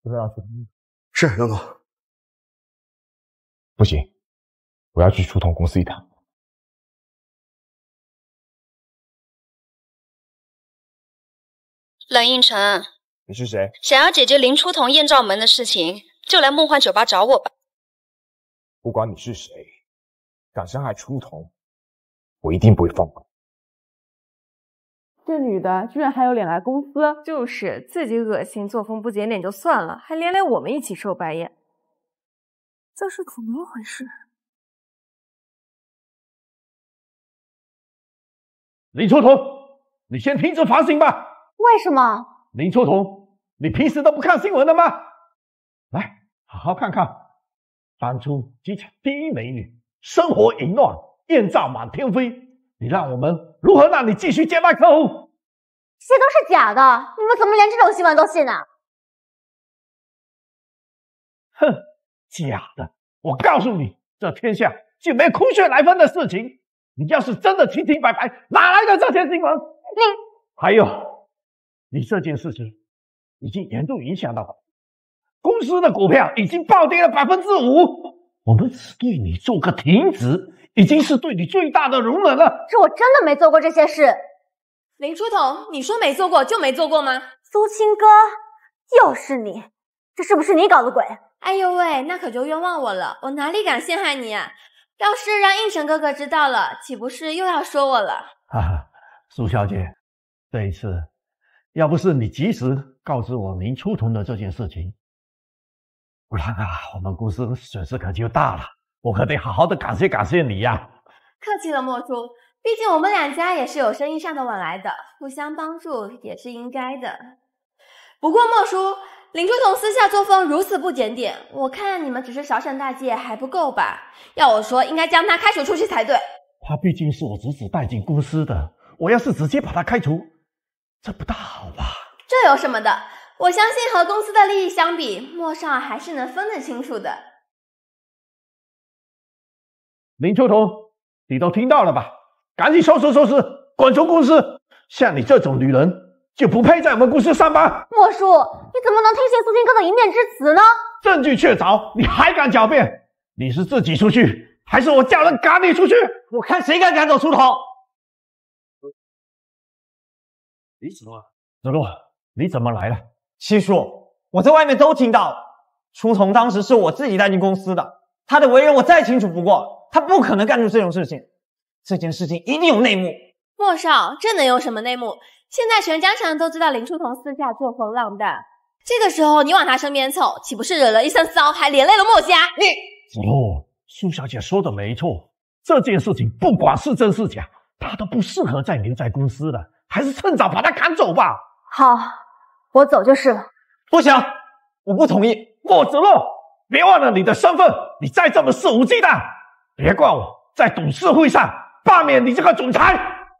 不能让出通。是，冷总。不行，我要去出通公司一趟。冷应晨，你是谁？想要解决林初桐艳照门的事情，就来梦幻酒吧找我吧。不管你是谁，敢伤害初桐，我一定不会放过。这女的居然还有脸来公司？就是自己恶心，作风不检点就算了，还连累我们一起受白眼，这是怎么回事？林初桐，你先停止反省吧。为什么？林初桐，你平时都不看新闻的吗？来，好好看看，当初机场第一美女，生活淫乱，艳照满天飞，你让我们如何让你继续接待客户？这些都是假的，你们怎么连这种新闻都信呢？哼，假的！我告诉你，这天下就没空穴来风的事情。你要是真的清清白白，哪来的这些新闻？你还有，你这件事情已经严重影响到公司的股票，已经暴跌了百分之五。我们只对你做个停止，已经是对你最大的容忍了。是我真的没做过这些事。林初桐，你说没做过就没做过吗？苏青哥，又是你，这是不是你搞的鬼？哎呦喂，那可就冤枉我了，我哪里敢陷害你啊？要是让应晨哥哥知道了，岂不是又要说我了？哈哈，苏小姐，这一次要不是你及时告知我林初桐的这件事情，不然啊，我们公司损失可就大了。我可得好好的感谢感谢你呀！客气了，莫叔，毕竟我们两家也是有生意上的往来的，互相帮助也是应该的。不过莫叔。林初桐私下作风如此不检点，我看你们只是小惩大戒还不够吧？要我说，应该将他开除出去才对。他毕竟是我侄子带进公司的，我要是直接把他开除，这不大好吧？这有什么的？我相信和公司的利益相比，莫少还是能分得清楚的。林秋桐，你都听到了吧？赶紧收拾收拾，滚出公司！像你这种女人。就不配在我们公司上班。莫叔，你怎么能听信苏青哥的一面之词呢？证据确凿，你还敢狡辩？你是自己出去，还是我叫人赶你出去？我看谁敢赶走出头。你怎么？子路，你怎么来了？七叔，我在外面都听到了。初桐当时是我自己带进公司的，他的为人我再清楚不过，他不可能干出这种事情。这件事情一定有内幕。莫少，这能有什么内幕？现在全江城都知道林初桐私下作风浪荡，这个时候你往他身边凑，岂不是惹了一身骚，还连累了墨家？你子路，苏小姐说的没错，这件事情不管是真是假，他都不适合再留在公司了，还是趁早把他赶走吧。好，我走就是了。不行，我不同意。莫子洛，别忘了你的身份，你再这么肆无忌惮，别怪我在董事会上罢免你这个总裁。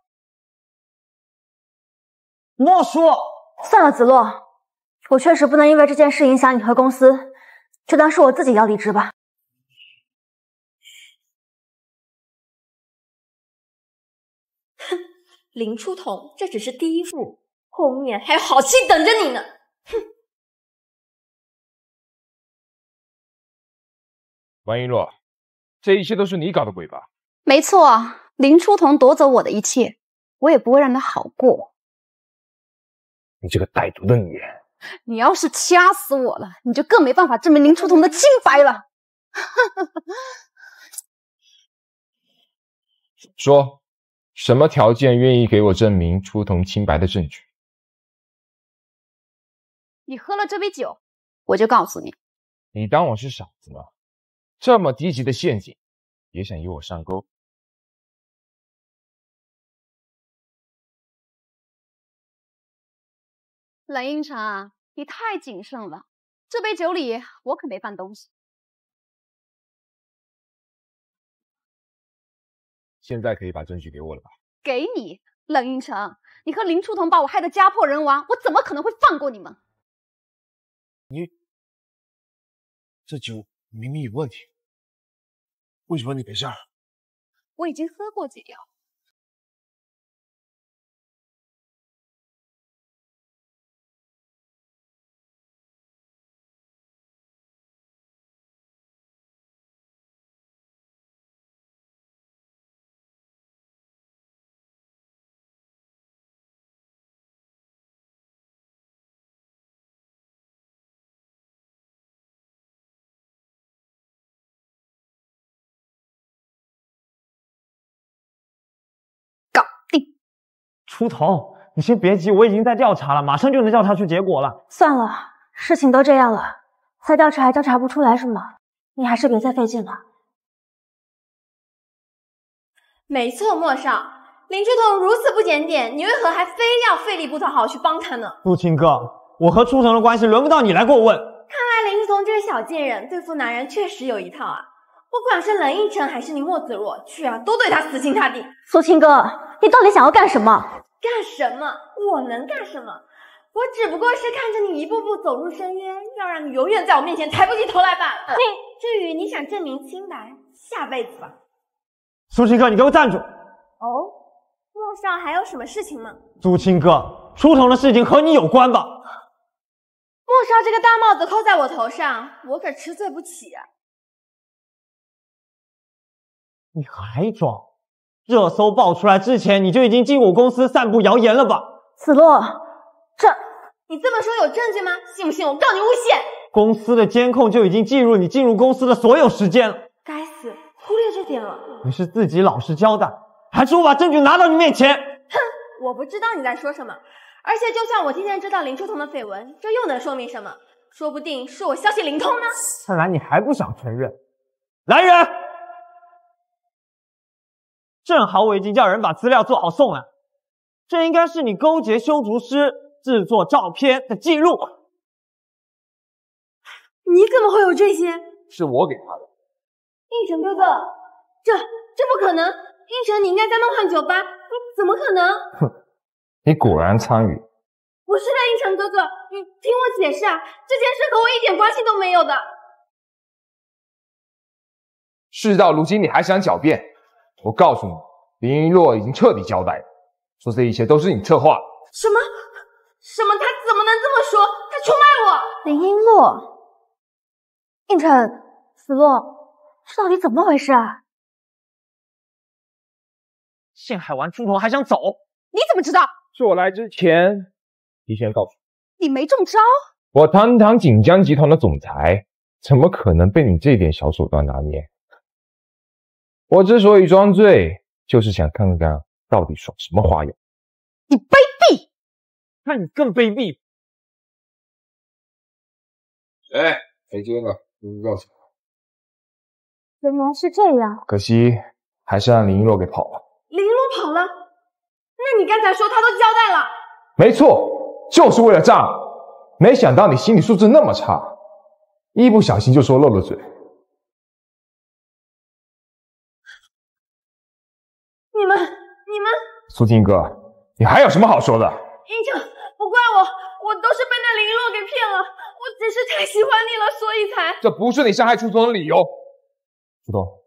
莫说，算了，子洛，我确实不能因为这件事影响你和公司，就当是我自己要离职吧。林初桐，这只是第一步，后面还有好戏等着你呢。哼，王一洛，这一切都是你搞的鬼吧？没错，林初桐夺走我的一切，我也不会让他好过。你这个歹毒的女人！你要是掐死我了，你就更没办法证明林初桐的清白了。说，什么条件愿意给我证明初桐清白的证据？你喝了这杯酒，我就告诉你。你当我是傻子吗？这么低级的陷阱，也想引我上钩？冷应城，你太谨慎了，这杯酒里我可没放东西。现在可以把证据给我了吧？给你，冷云城，你和林初桐把我害得家破人亡，我怎么可能会放过你们？你这酒明明有问题，为什么你没事？我已经喝过解药。初头，你先别急，我已经在调查了，马上就能调查出结果了。算了，事情都这样了，再调查还调查不出来是吗？你还是别再费劲了。没错，莫少，林初彤如此不检点，你为何还非要费力不讨好去帮他呢？陆青哥，我和初桐的关系轮不到你来过问。看来林初彤这个小贱人对付男人确实有一套啊！不管是冷应城还是你莫子若，居然都对他死心塌地。苏青哥，你到底想要干什么？干什么？我能干什么？我只不过是看着你一步步走入深渊，要让你永远在我面前抬不起头来罢了。你 至于你想证明清白，下辈子吧。苏青哥，你给我站住！哦，路上还有什么事情吗？苏青哥，出头的事情和你有关吧？莫少这个大帽子扣在我头上，我可吃罪不起啊！你还装？热搜爆出来之前，你就已经进我公司散布谣言了吧？子洛，这你这么说有证据吗？信不信我告你诬陷？公司的监控就已经记录你进入公司的所有时间了。该死，忽略这点了。你是自己老实交代，还是我把证据拿到你面前？哼，我不知道你在说什么。而且，就算我今天知道林初桐的绯闻，这又能说明什么？说不定是我消息灵通呢。看来你还不想承认。来人！正好我已经叫人把资料做好送了，这应该是你勾结修图师制作照片的记录。你怎么会有这些？是我给他的。应城哥哥，这这不可能！应城，你应该在梦幻酒吧，你怎么可能？哼，你果然参与。不是的，应城哥哥，你听我解释啊，这件事和我一点关系都没有的。事到如今，你还想狡辩？我告诉你，林一洛已经彻底交代了，说这一切都是你策划。什么？什么？他怎么能这么说？他出卖我！林璎珞，应晨，子洛，这到底怎么回事啊？陷害完初桐还想走？你怎么知道？是我来之前提前告诉你你。没中招？我堂堂锦江集团的总裁，怎么可能被你这点小手段拿捏？我之所以装醉，就是想看看到底耍什么花样。你卑鄙！那你更卑鄙。哎，没接呢，不知道什么。原来是这样，可惜还是让林一洛给跑了。林一洛跑了？那你刚才说他都交代了？没错，就是为了账。没想到你心理素质那么差，一不小心就说漏了嘴。你们，你们，苏金哥，你还有什么好说的？应承，不怪我，我都是被那林一洛给骗了。我只是太喜欢你了，所以才……这不是你伤害楚总的理由。楚总，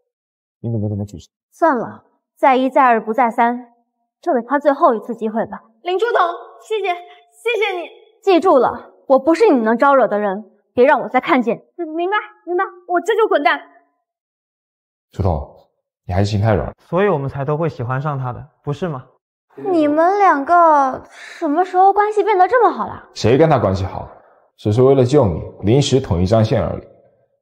你怎么跟他解释？算了，再一再二不再三，就给他最后一次机会吧。林初桐，谢谢，谢谢你。记住了，我不是你能招惹的人，别让我再看见。明白，明白，我这就滚蛋。初桐，你还是心太软，所以我们才都会喜欢上他的，不是吗？你们两个什么时候关系变得这么好了？谁跟他关系好？只是为了救你，临时统一战线而已。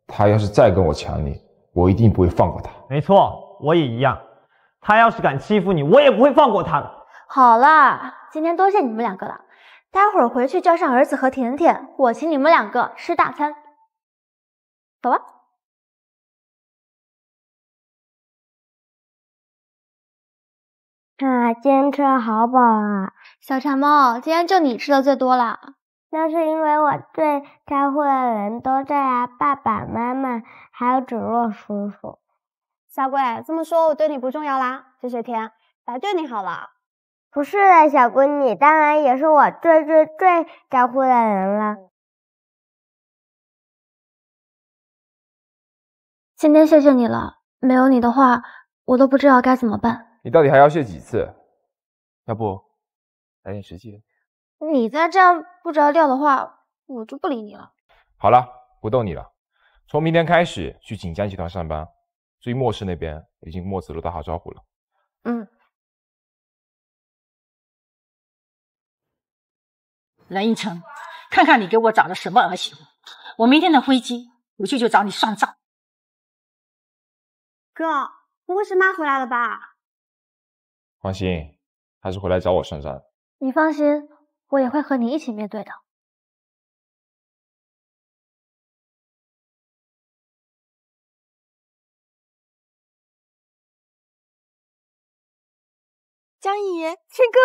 他要是再跟我抢你，我一定不会放过他。没错，我也一样。他要是敢欺负你，我也不会放过他的。好啦，今天多谢你们两个了。待会儿回去叫上儿子和甜甜，我请你们两个吃大餐。走吧。啊，今天吃的好饱啊！小馋猫，今天就你吃的最多了。那是因为我最在乎的人都在啊，爸爸妈妈还有芷若叔叔。小鬼，这么说我对你不重要啦？这些天白对你好了。不是的，小龟，你当然也是我最最最在乎的人了。今天谢谢你了，没有你的话，我都不知道该怎么办。你到底还要谢几次？要不来点实际的？你再这样不着调的话，我就不理你了。好了，不逗你了。从明天开始去锦江集团上班，至于莫氏那边，已经莫子路打好招呼了。嗯。任应成，看看你给我找的什么儿媳妇！我明天的飞机回去就找你算账。哥，不会是妈回来了吧？放心，还是回来找我算账。你放心，我也会和你一起面对的。江姨，天哥，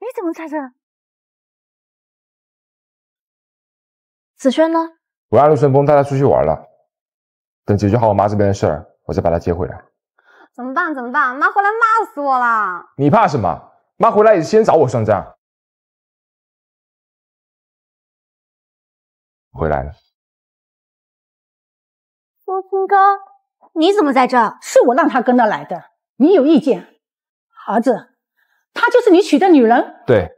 你怎么在这？子轩呢？我让陆顺风带他出去玩了。等解决好我妈这边的事儿，我再把他接回来。怎么办？怎么办？妈回来骂死我了！你怕什么？妈回来也是先找我算账。回来了。苏青哥，你怎么在这？是我让他跟着来的。你有意见？儿子，她就是你娶的女人。对，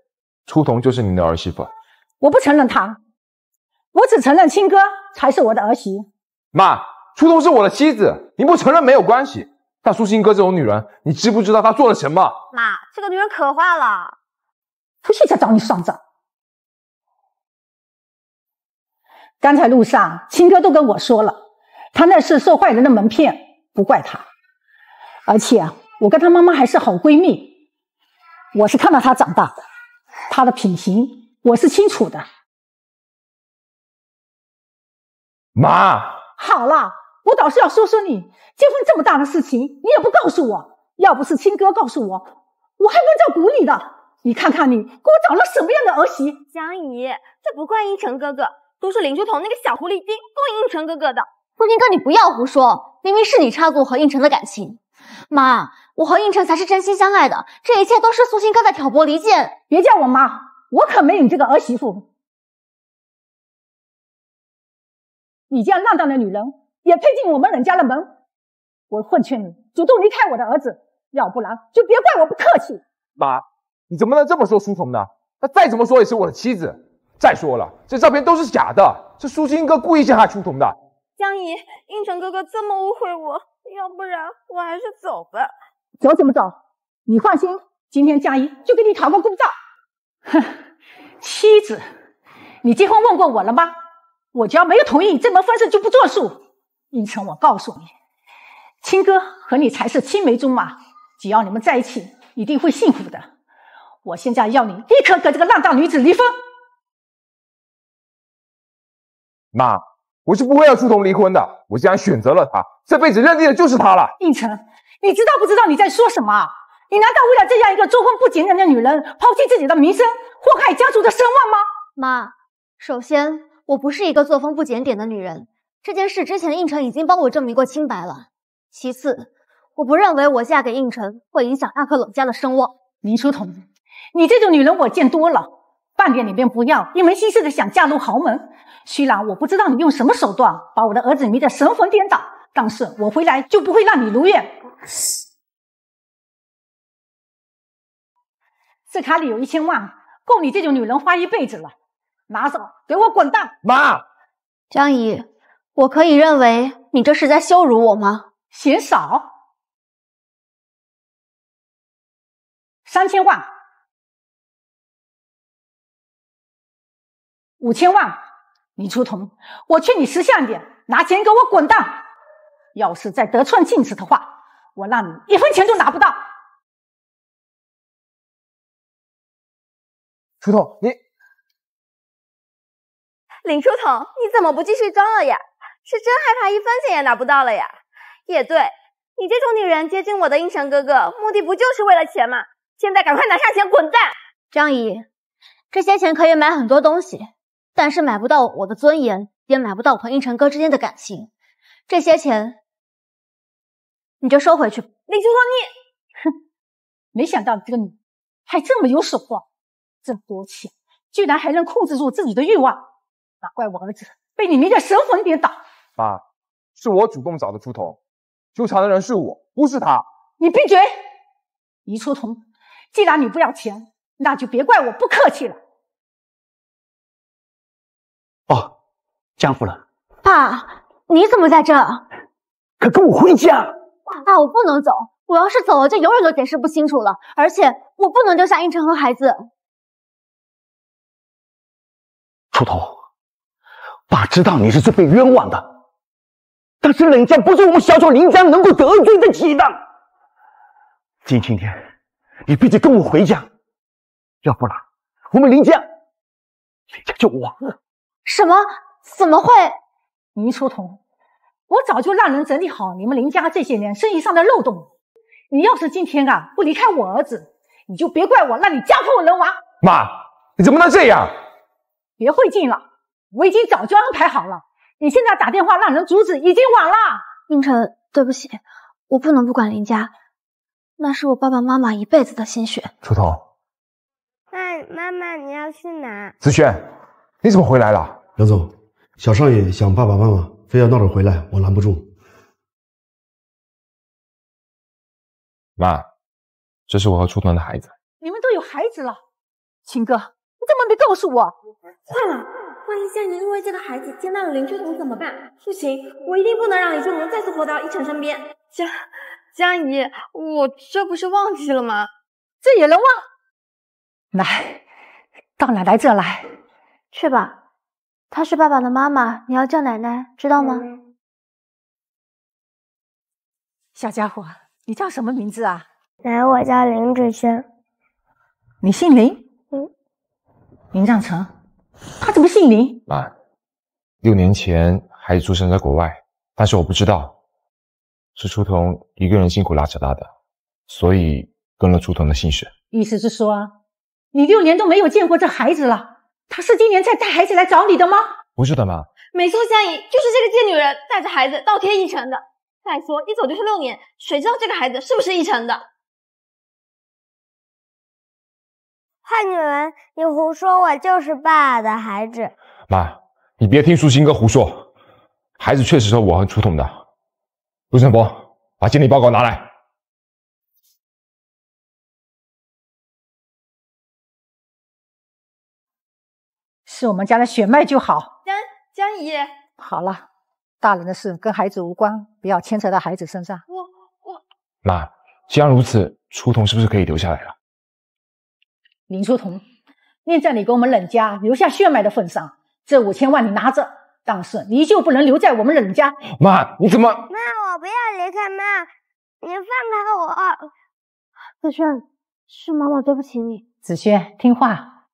初桐就是你的儿媳妇。我不承认她，我只承认青哥才是我的儿媳。妈，初桐是我的妻子，你不承认没有关系。但苏欣哥这种女人，你知不知道她做了什么？妈，这个女人可坏了，出去再找你算账。刚才路上，青哥都跟我说了，他那是受坏人的蒙骗，不怪他。而且我跟他妈妈还是好闺蜜，我是看到他长大的，他的品行我是清楚的。妈，好了，我倒是要说说你，结婚这么大的事情，你也不告诉我。要不是亲哥告诉我，我还温照鼓你的。你看看你给我找了什么样的儿媳？江姨，这不怪应承哥哥。都是林书桐那个小狐狸精勾引应承哥哥的。苏金哥，你不要胡说，明明是你插足我和应承的感情。妈，我和应承才是真心相爱的，这一切都是苏金哥在挑拨离间。别叫我妈，我可没你这个儿媳妇。你这样浪荡的女人，也配进我们冷家的门？我奉劝你主动离开我的儿子，要不然就别怪我不客气。妈，你怎么能这么说书童呢？他再怎么说也是我的妻子。再说了，这照片都是假的，是苏金哥故意陷害书童的。江姨，应城哥哥这么误会我，要不然我还是走吧。走怎么走？你放心，今天江姨就给你讨个公道。哼，妻子，你结婚问过我了吗？我只要没有同意你，这门婚事就不作数。应承我告诉你，亲哥和你才是青梅竹马，只要你们在一起，一定会幸福的。我现在要你立刻跟这个浪荡女子离婚。妈，我是不会要初桐离婚的。我既然选择了她，这辈子认定的就是她了。应承，你知道不知道你在说什么？你难道为了这样一个作风不检点的女人，抛弃自己的名声，祸害家族的声望吗？妈，首先我不是一个作风不检点的女人，这件事之前应承已经帮我证明过清白了。其次，我不认为我嫁给应承会影响阿克冷家的声望。林书桐，你这种女人我见多了，半点脸面不要，一门心思的想嫁入豪门。虽然我不知道你用什么手段把我的儿子迷得神魂颠倒，但是我回来就不会让你如愿。这卡里有一千万，够你这种女人花一辈子了。拿走，给我滚蛋！妈，张姨，我可以认为你这是在羞辱我吗？嫌少？三千万，五千万，李初桐，我劝你识相点，拿钱给我滚蛋！要是再得寸进尺的话，我让你一分钱都拿不到。初桐，你林初桐，你怎么不继续装了呀？是真害怕一分钱也拿不到了呀？也对，你这种女人接近我的应城哥哥，目的不就是为了钱吗？现在赶快拿上钱，滚蛋！张姨，这些钱可以买很多东西，但是买不到我的尊严，也买不到我和应城哥之间的感情。这些钱，你就收回去。林初桐，你，哼，没想到你这个女还这么有手段。这么多钱，居然还能控制住自己的欲望，难怪我儿子被你迷得神魂颠倒。妈，是我主动找的出头，纠缠的人是我，不是他。你闭嘴！倪初桐，既然你不要钱，那就别怪我不客气了。哦，江夫人，爸，你怎么在这？快跟我回家！爸，我不能走，我要是走了，就永远都解释不清楚了。而且我不能丢下应晨和孩子。初桐，爸知道你是最被冤枉的，但是冷家不是我们小小林家能够得罪得起的。金青天，你必须跟我回家，要不然我们林家林家就完了。什么？怎么会？倪初桐，我早就让人整理好你们林家这些年生意上的漏洞。你要是今天啊不离开我儿子，你就别怪我让你家破人亡。妈，你怎么能这样？别费劲了，我已经早就安排好了。你现在打电话让人阻止，已经晚了。应晨，对不起，我不能不管林家，那是我爸爸妈妈一辈子的心血。初桐，妈，妈妈，你要去哪？子轩，你怎么回来了？杨总，小少爷想爸爸妈妈，非要闹着回来，我拦不住。妈，这是我和初桐的孩子。你们都有孩子了，秦哥，你怎么没告诉我？算了，万一江宁因为这个孩子接纳了林秋桐怎么办？不行，我一定不能让林秋桐再次回到一晨身边。江江姨，我这不是忘记了吗？这也能忘？来，到奶奶这来。去吧，她是爸爸的妈妈，你要叫奶奶，知道吗？嗯、小家伙，你叫什么名字啊？奶，我叫林芷萱。你姓林？嗯。林占成，他怎么姓林？妈，六年前孩子出生在国外，但是我不知道是初桐一个人辛苦拉扯大的，所以跟了初桐的姓氏。意思是说，你六年都没有见过这孩子了？他是今年才带孩子来找你的吗？不是的，妈。没错，江姨就是这个贱女人带着孩子倒贴一成的。再说一走就是六年，谁知道这个孩子是不是一成的？坏女人，你胡说！我就是爸的孩子。妈，你别听舒心哥胡说，孩子确实是我和初桐的。陆振波，把鉴定报告拿来。是我们家的血脉就好。江江姨，好了，大人的事跟孩子无关，不要牵扯到孩子身上。我我妈，既然如此，初桐是不是可以留下来了？林初桐，念在你给我们冷家留下血脉的份上，这五千万你拿着，但是你就不能留在我们冷家。妈，你怎么？妈，我不要离开妈，你放开我。子轩，是妈妈对不起你。子轩，听话。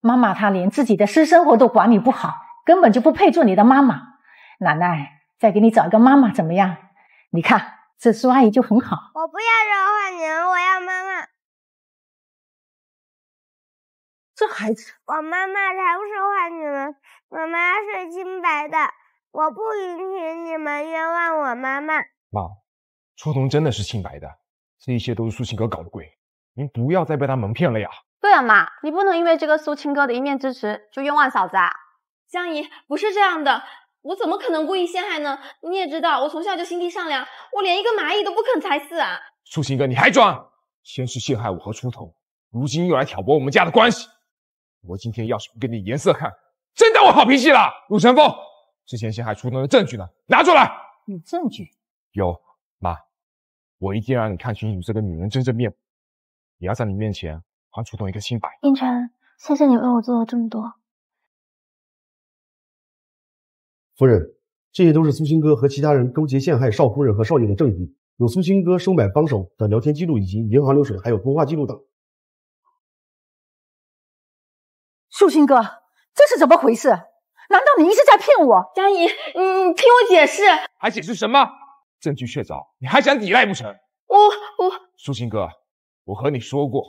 妈妈她连自己的私生活都管理不好，根本就不配做你的妈妈。奶奶再给你找一个妈妈怎么样？你看这苏阿姨就很好。我不要惹坏你们，我要这孩子，我妈妈才不是坏女人，我妈是清白的，我不允许你们冤枉我妈妈。妈，初桐真的是清白的，这一切都是苏青哥搞的鬼，您不要再被他蒙骗了呀。对啊，妈，你不能因为这个苏青哥的一面之词就冤枉嫂子啊！江姨，不是这样的，我怎么可能故意陷害呢？你也知道，我从小就心地善良，我连一个蚂蚁都不肯踩死啊！苏青哥，你还装？先是陷害我和初桐，如今又来挑拨我们家的关系。我今天要是不给你颜色看，真当我好脾气了？陆晨风，之前陷害初桐的证据呢？拿出来！有证据？有，妈，我一定让你看清楚这个女人真正面目。也要在你面前还初桐一个清白。应晨，谢谢你为我做了这么多。夫人，这些都是苏青哥和其他人勾结陷害少夫人和少爷的证据，有苏青哥收买帮手的聊天记录，以及银行流水，还有通话记录等。树新哥，这是怎么回事？难道你一直在骗我？江怡，你听我解释。还解释什么？证据确凿，你还想抵赖不成？我我，树心哥，我和你说过，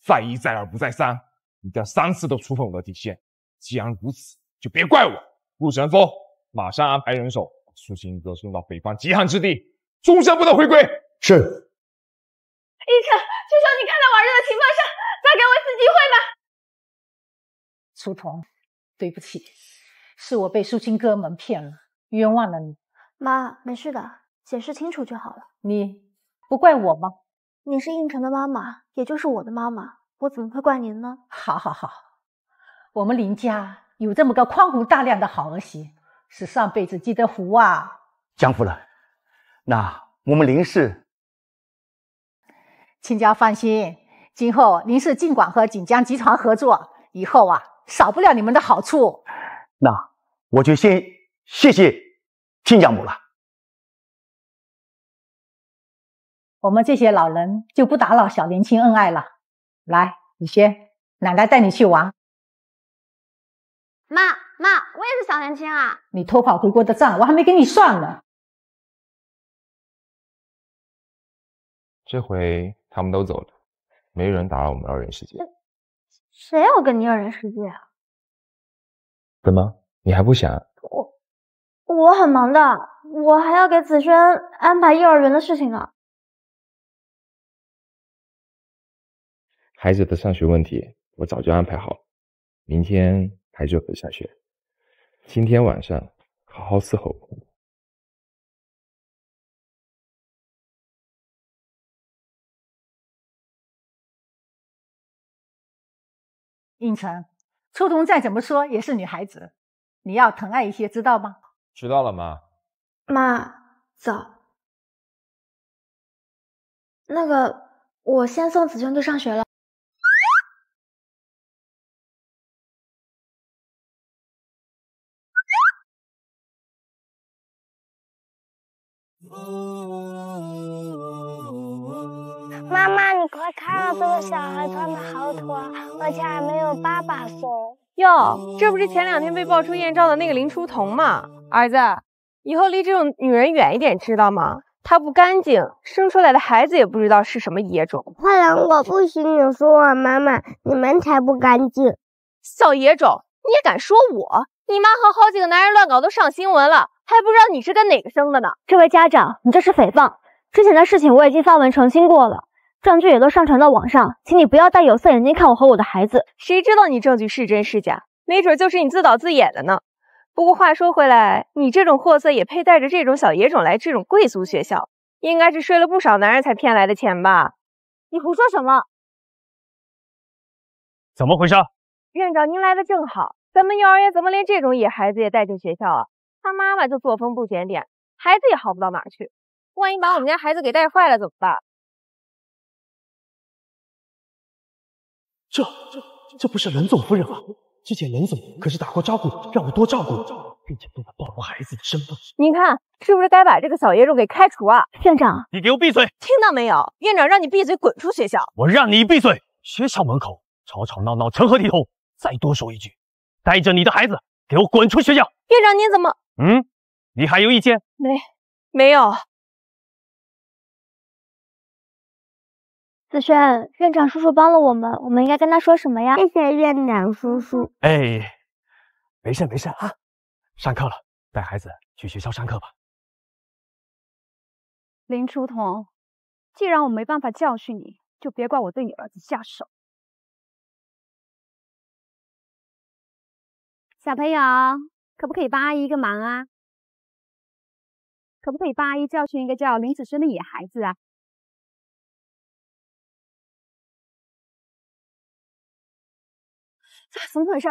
再一再二不再三，你这三次都触碰我的底线。既然如此，就别怪我。陆神风，马上安排人手把树心哥送到北方极寒之地，终身不得回归。是。一晨，就算你看在往日的情分上，再给我一次机会吧。苏童，对不起，是我被苏青哥蒙骗了，冤枉了你。妈，没事的，解释清楚就好了。你不怪我吗？你是应晨的妈妈，也就是我的妈妈，我怎么会怪您呢？好，好，好，我们林家有这么个宽宏大量的好儿媳，是上辈子积的福啊。江夫人，那我们林氏，亲家放心，今后林氏尽管和锦江集团合作，以后啊。少不了你们的好处，那我就先谢谢亲家母了。我们这些老人就不打扰小年轻恩爱了。来，你先，奶奶带你去玩。妈妈，我也是小年轻啊。你偷跑回国的账我还没给你算呢。这回他们都走了，没人打扰我们二人世界。谁要跟你二人世界啊？怎么，你还不想？我我很忙的，我还要给子轩安排幼儿园的事情呢。孩子的上学问题我早就安排好了，明天他就可以上学。今天晚上好好伺候。应晨，初桐再怎么说也是女孩子，你要疼爱一些，知道吗？知道了，妈。妈，走。那个，我先送子轩去上学了。妈这个小孩穿的好土啊，而且还没有爸爸送。哟，这不是前两天被爆出艳照的那个林初桐吗？儿子，以后离这种女人远一点，知道吗？她不干净，生出来的孩子也不知道是什么野种。坏人，我不许你说我妈妈，你们才不干净。小野种，你也敢说我？你妈和好几个男人乱搞都上新闻了，还不知道你是跟哪个生的呢？这位家长，你这是诽谤。之前的事情我已经发文澄清过了。证据也都上传到网上，请你不要戴有色眼镜看我和我的孩子。谁知道你证据是真是假？没准就是你自导自演的呢。不过话说回来，你这种货色也配带着这种小野种来这种贵族学校？应该是睡了不少男人才骗来的钱吧？你胡说什么？怎么回事？院长，您来的正好。咱们幼儿园怎么连这种野孩子也带进学校啊？他妈妈就作风不检点，孩子也好不到哪去。万一把我们家孩子给带坏了怎么办？这这这不是冷总夫人吗？之前冷总可是打过招呼，让我多照顾。并且不能暴露孩子的身份。您看，是不是该把这个小野种给开除啊？院长，你给我闭嘴！听到没有？院长让你闭嘴，滚出学校！我让你闭嘴！学校门口吵吵闹闹，成何体统？再多说一句，带着你的孩子给我滚出学校！院长，您怎么？嗯，你还有意见？没，没有。子轩，院长叔叔帮了我们，我们应该跟他说什么呀？谢谢院长叔叔。哎，没事没事啊，上课了，带孩子去学校上课吧。林初桐，既然我没办法教训你，就别怪我对你儿子下手。小朋友，可不可以帮阿姨一个忙啊？可不可以帮阿姨教训一个叫林子轩的野孩子啊？怎么回事？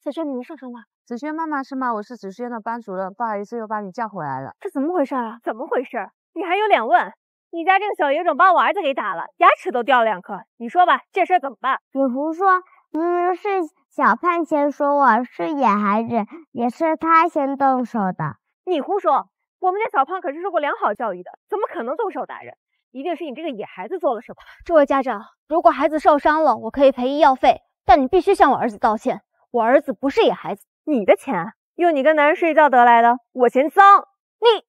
子轩，你没受伤吧？子轩妈妈是吗？我是子轩的班主任，不好意思又把你叫回来了。这怎么回事啊？怎么回事？你还有脸问？你家这个小野种把我儿子给打了，牙齿都掉了两颗。你说吧，这事怎么办？你胡说！明明是小胖先说我是野孩子，也是他先动手的。你胡说！我们家小胖可是受过良好教育的，怎么可能动手打人？一定是你这个野孩子做了什么。这位家长，如果孩子受伤了，我可以赔医药费，但你必须向我儿子道歉。我儿子不是野孩子，你的钱用你跟男人睡觉得来的，我嫌脏。你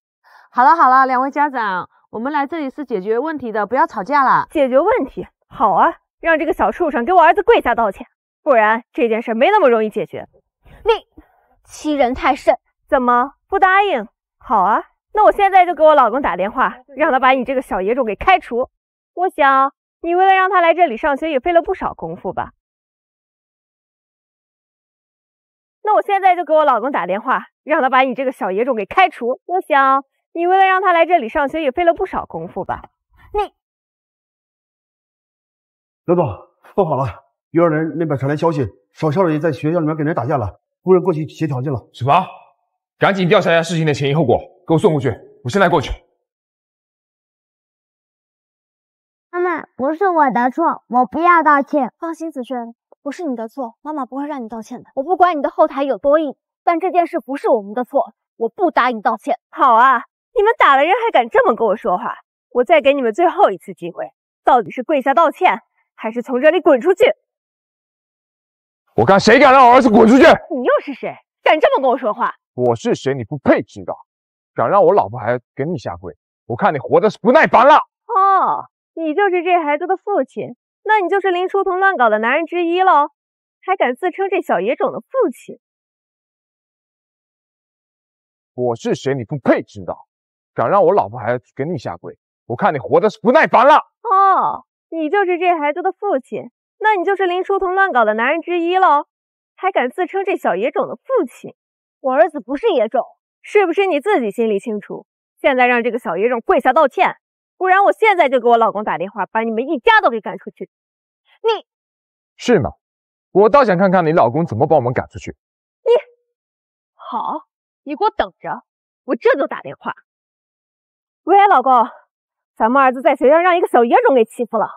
好了好了，两位家长，我们来这里是解决问题的，不要吵架了。解决问题？好啊，让这个小畜生给我儿子跪下道歉，不然这件事没那么容易解决。你欺人太甚，怎么不答应？好啊，那我现在就给我老公打电话，让他把你这个小野种给开除。我想你为了让他来这里上学也费了不少功夫吧？那我现在就给我老公打电话，让他把你这个小野种给开除。我想你为了让他来这里上学也费了不少功夫吧？你，刘总，不好了，幼儿园那边传来消息，少少爷在学校里面跟人打架了，工人过去协调去了。什么？赶紧调查一下事情的前因后果，给我送过去。我现在过去。妈妈，不是我的错，我不要道歉。放心，子轩，不是你的错，妈妈不会让你道歉的。我不管你的后台有多硬，但这件事不是我们的错，我不答应道歉。好啊，你们打了人还敢这么跟我说话？我再给你们最后一次机会，到底是跪下道歉，还是从这里滚出去？我看谁敢让我儿子滚出去！你又是谁？敢这么跟我说话？我是谁？你不配知道。敢让我老婆孩子给你下跪，我看你活的是不耐烦了。哦，你就是这孩子的父亲，那你就是林初桐乱搞的男人之一喽？还敢自称这小野种的父亲？我是谁？你不配知道。敢让我老婆孩子给你下跪，我看你活的是不耐烦了。哦，你就是这孩子的父亲，那你就是林初桐乱搞的男人之一喽？还敢自称这小野种的父亲？我儿子不是野种，是不是你自己心里清楚？现在让这个小野种跪下道歉，不然我现在就给我老公打电话，把你们一家都给赶出去。你是吗？我倒想看看你老公怎么把我们赶出去。你好，你给我等着，我这就打电话。喂，老公，咱们儿子在学校让一个小野种给欺负了。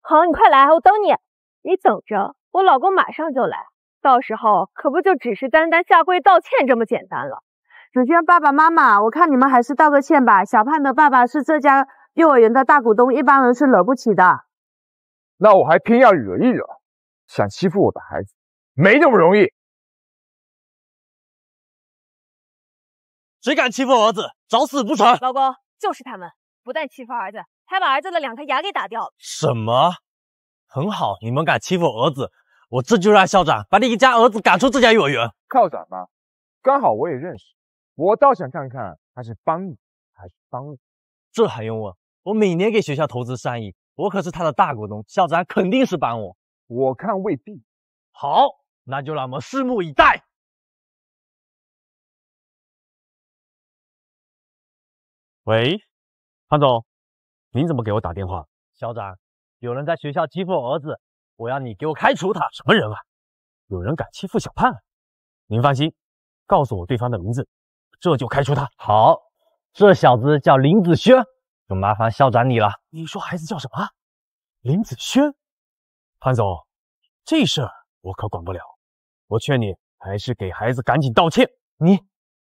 好，你快来，我等你。你等着，我老公马上就来。到时候可不就只是单单下跪道歉这么简单了。子轩爸爸妈妈，我看你们还是道个歉吧。小胖的爸爸是这家幼儿园的大股东，一般人是惹不起的。那我还偏要惹一惹，想欺负我的孩子，没那么容易。谁敢欺负儿子，找死不成！老公，就是他们，不但欺负儿子，还把儿子的两颗牙给打掉了。什么？很好，你们敢欺负儿子，我这就让校长把你家儿子赶出这家幼儿园。校长吗？刚好我也认识，我倒想看看他是帮你还是帮我。这还用问？我每年给学校投资三亿，我可是他的大股东，校长肯定是帮我。我看未必。好，那就让我们拭目以待。喂，潘总，您怎么给我打电话？校长，有人在学校欺负我儿子，我要你给我开除他。什么人啊？有人敢欺负小胖？您放心，告诉我对方的名字，这就开除他。好，这小子叫林子轩，就麻烦校长你了。你说孩子叫什么？林子轩。潘总，这事儿我可管不了，我劝你还是给孩子赶紧道歉。你，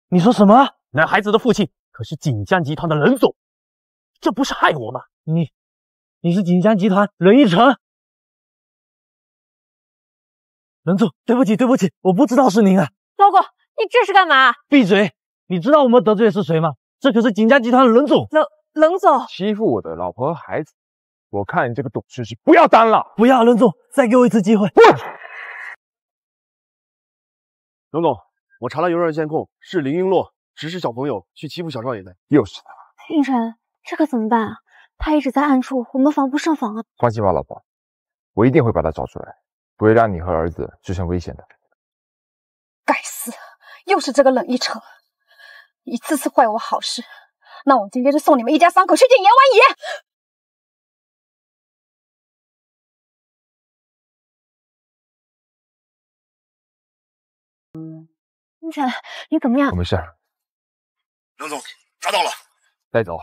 你说什么？那孩子的父亲可是锦江集团的任总，这不是害我吗？你，你是锦江集团任一成。任总，对不起，对不起，我不知道是您啊。老公，你这是干嘛？闭嘴！你知道我们得罪的是谁吗？这可是锦江集团的冷总。冷冷总欺负我的老婆和孩子，我看你这个董事是不要当了。不要，冷总，再给我一次机会。冷总，我查了游人监控，是林璎珞指使小朋友去欺负小少爷的。又是他。应晨，这可怎么办啊？他一直在暗处，我们防不胜防啊。放心吧，老婆，我一定会把他找出来，不会让你和儿子置身危险的。该死，又是这个冷一成，一次次坏我好事。那我今天就送你们一家三口去见阎王爷。应晨，你怎么样？我没事。刘总，抓到了，带走。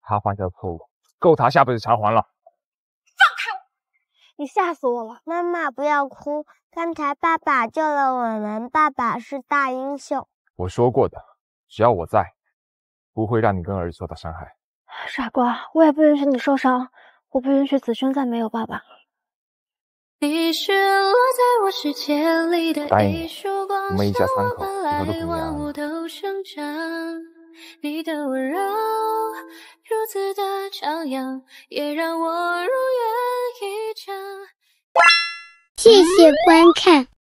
他犯下的错误够他下辈子偿还了。放开我！你吓死我了！妈妈不要哭，刚才爸爸救了我们，爸爸是大英雄。我说过的，只要我在，不会让你跟儿子受到伤害。傻瓜，我也不允许你受伤，我不允许子轩再没有爸爸。你是落在我世界里的一束光，我们一家三口以后都生长。你的温柔如此的张扬，也让我如愿以偿。谢谢观看。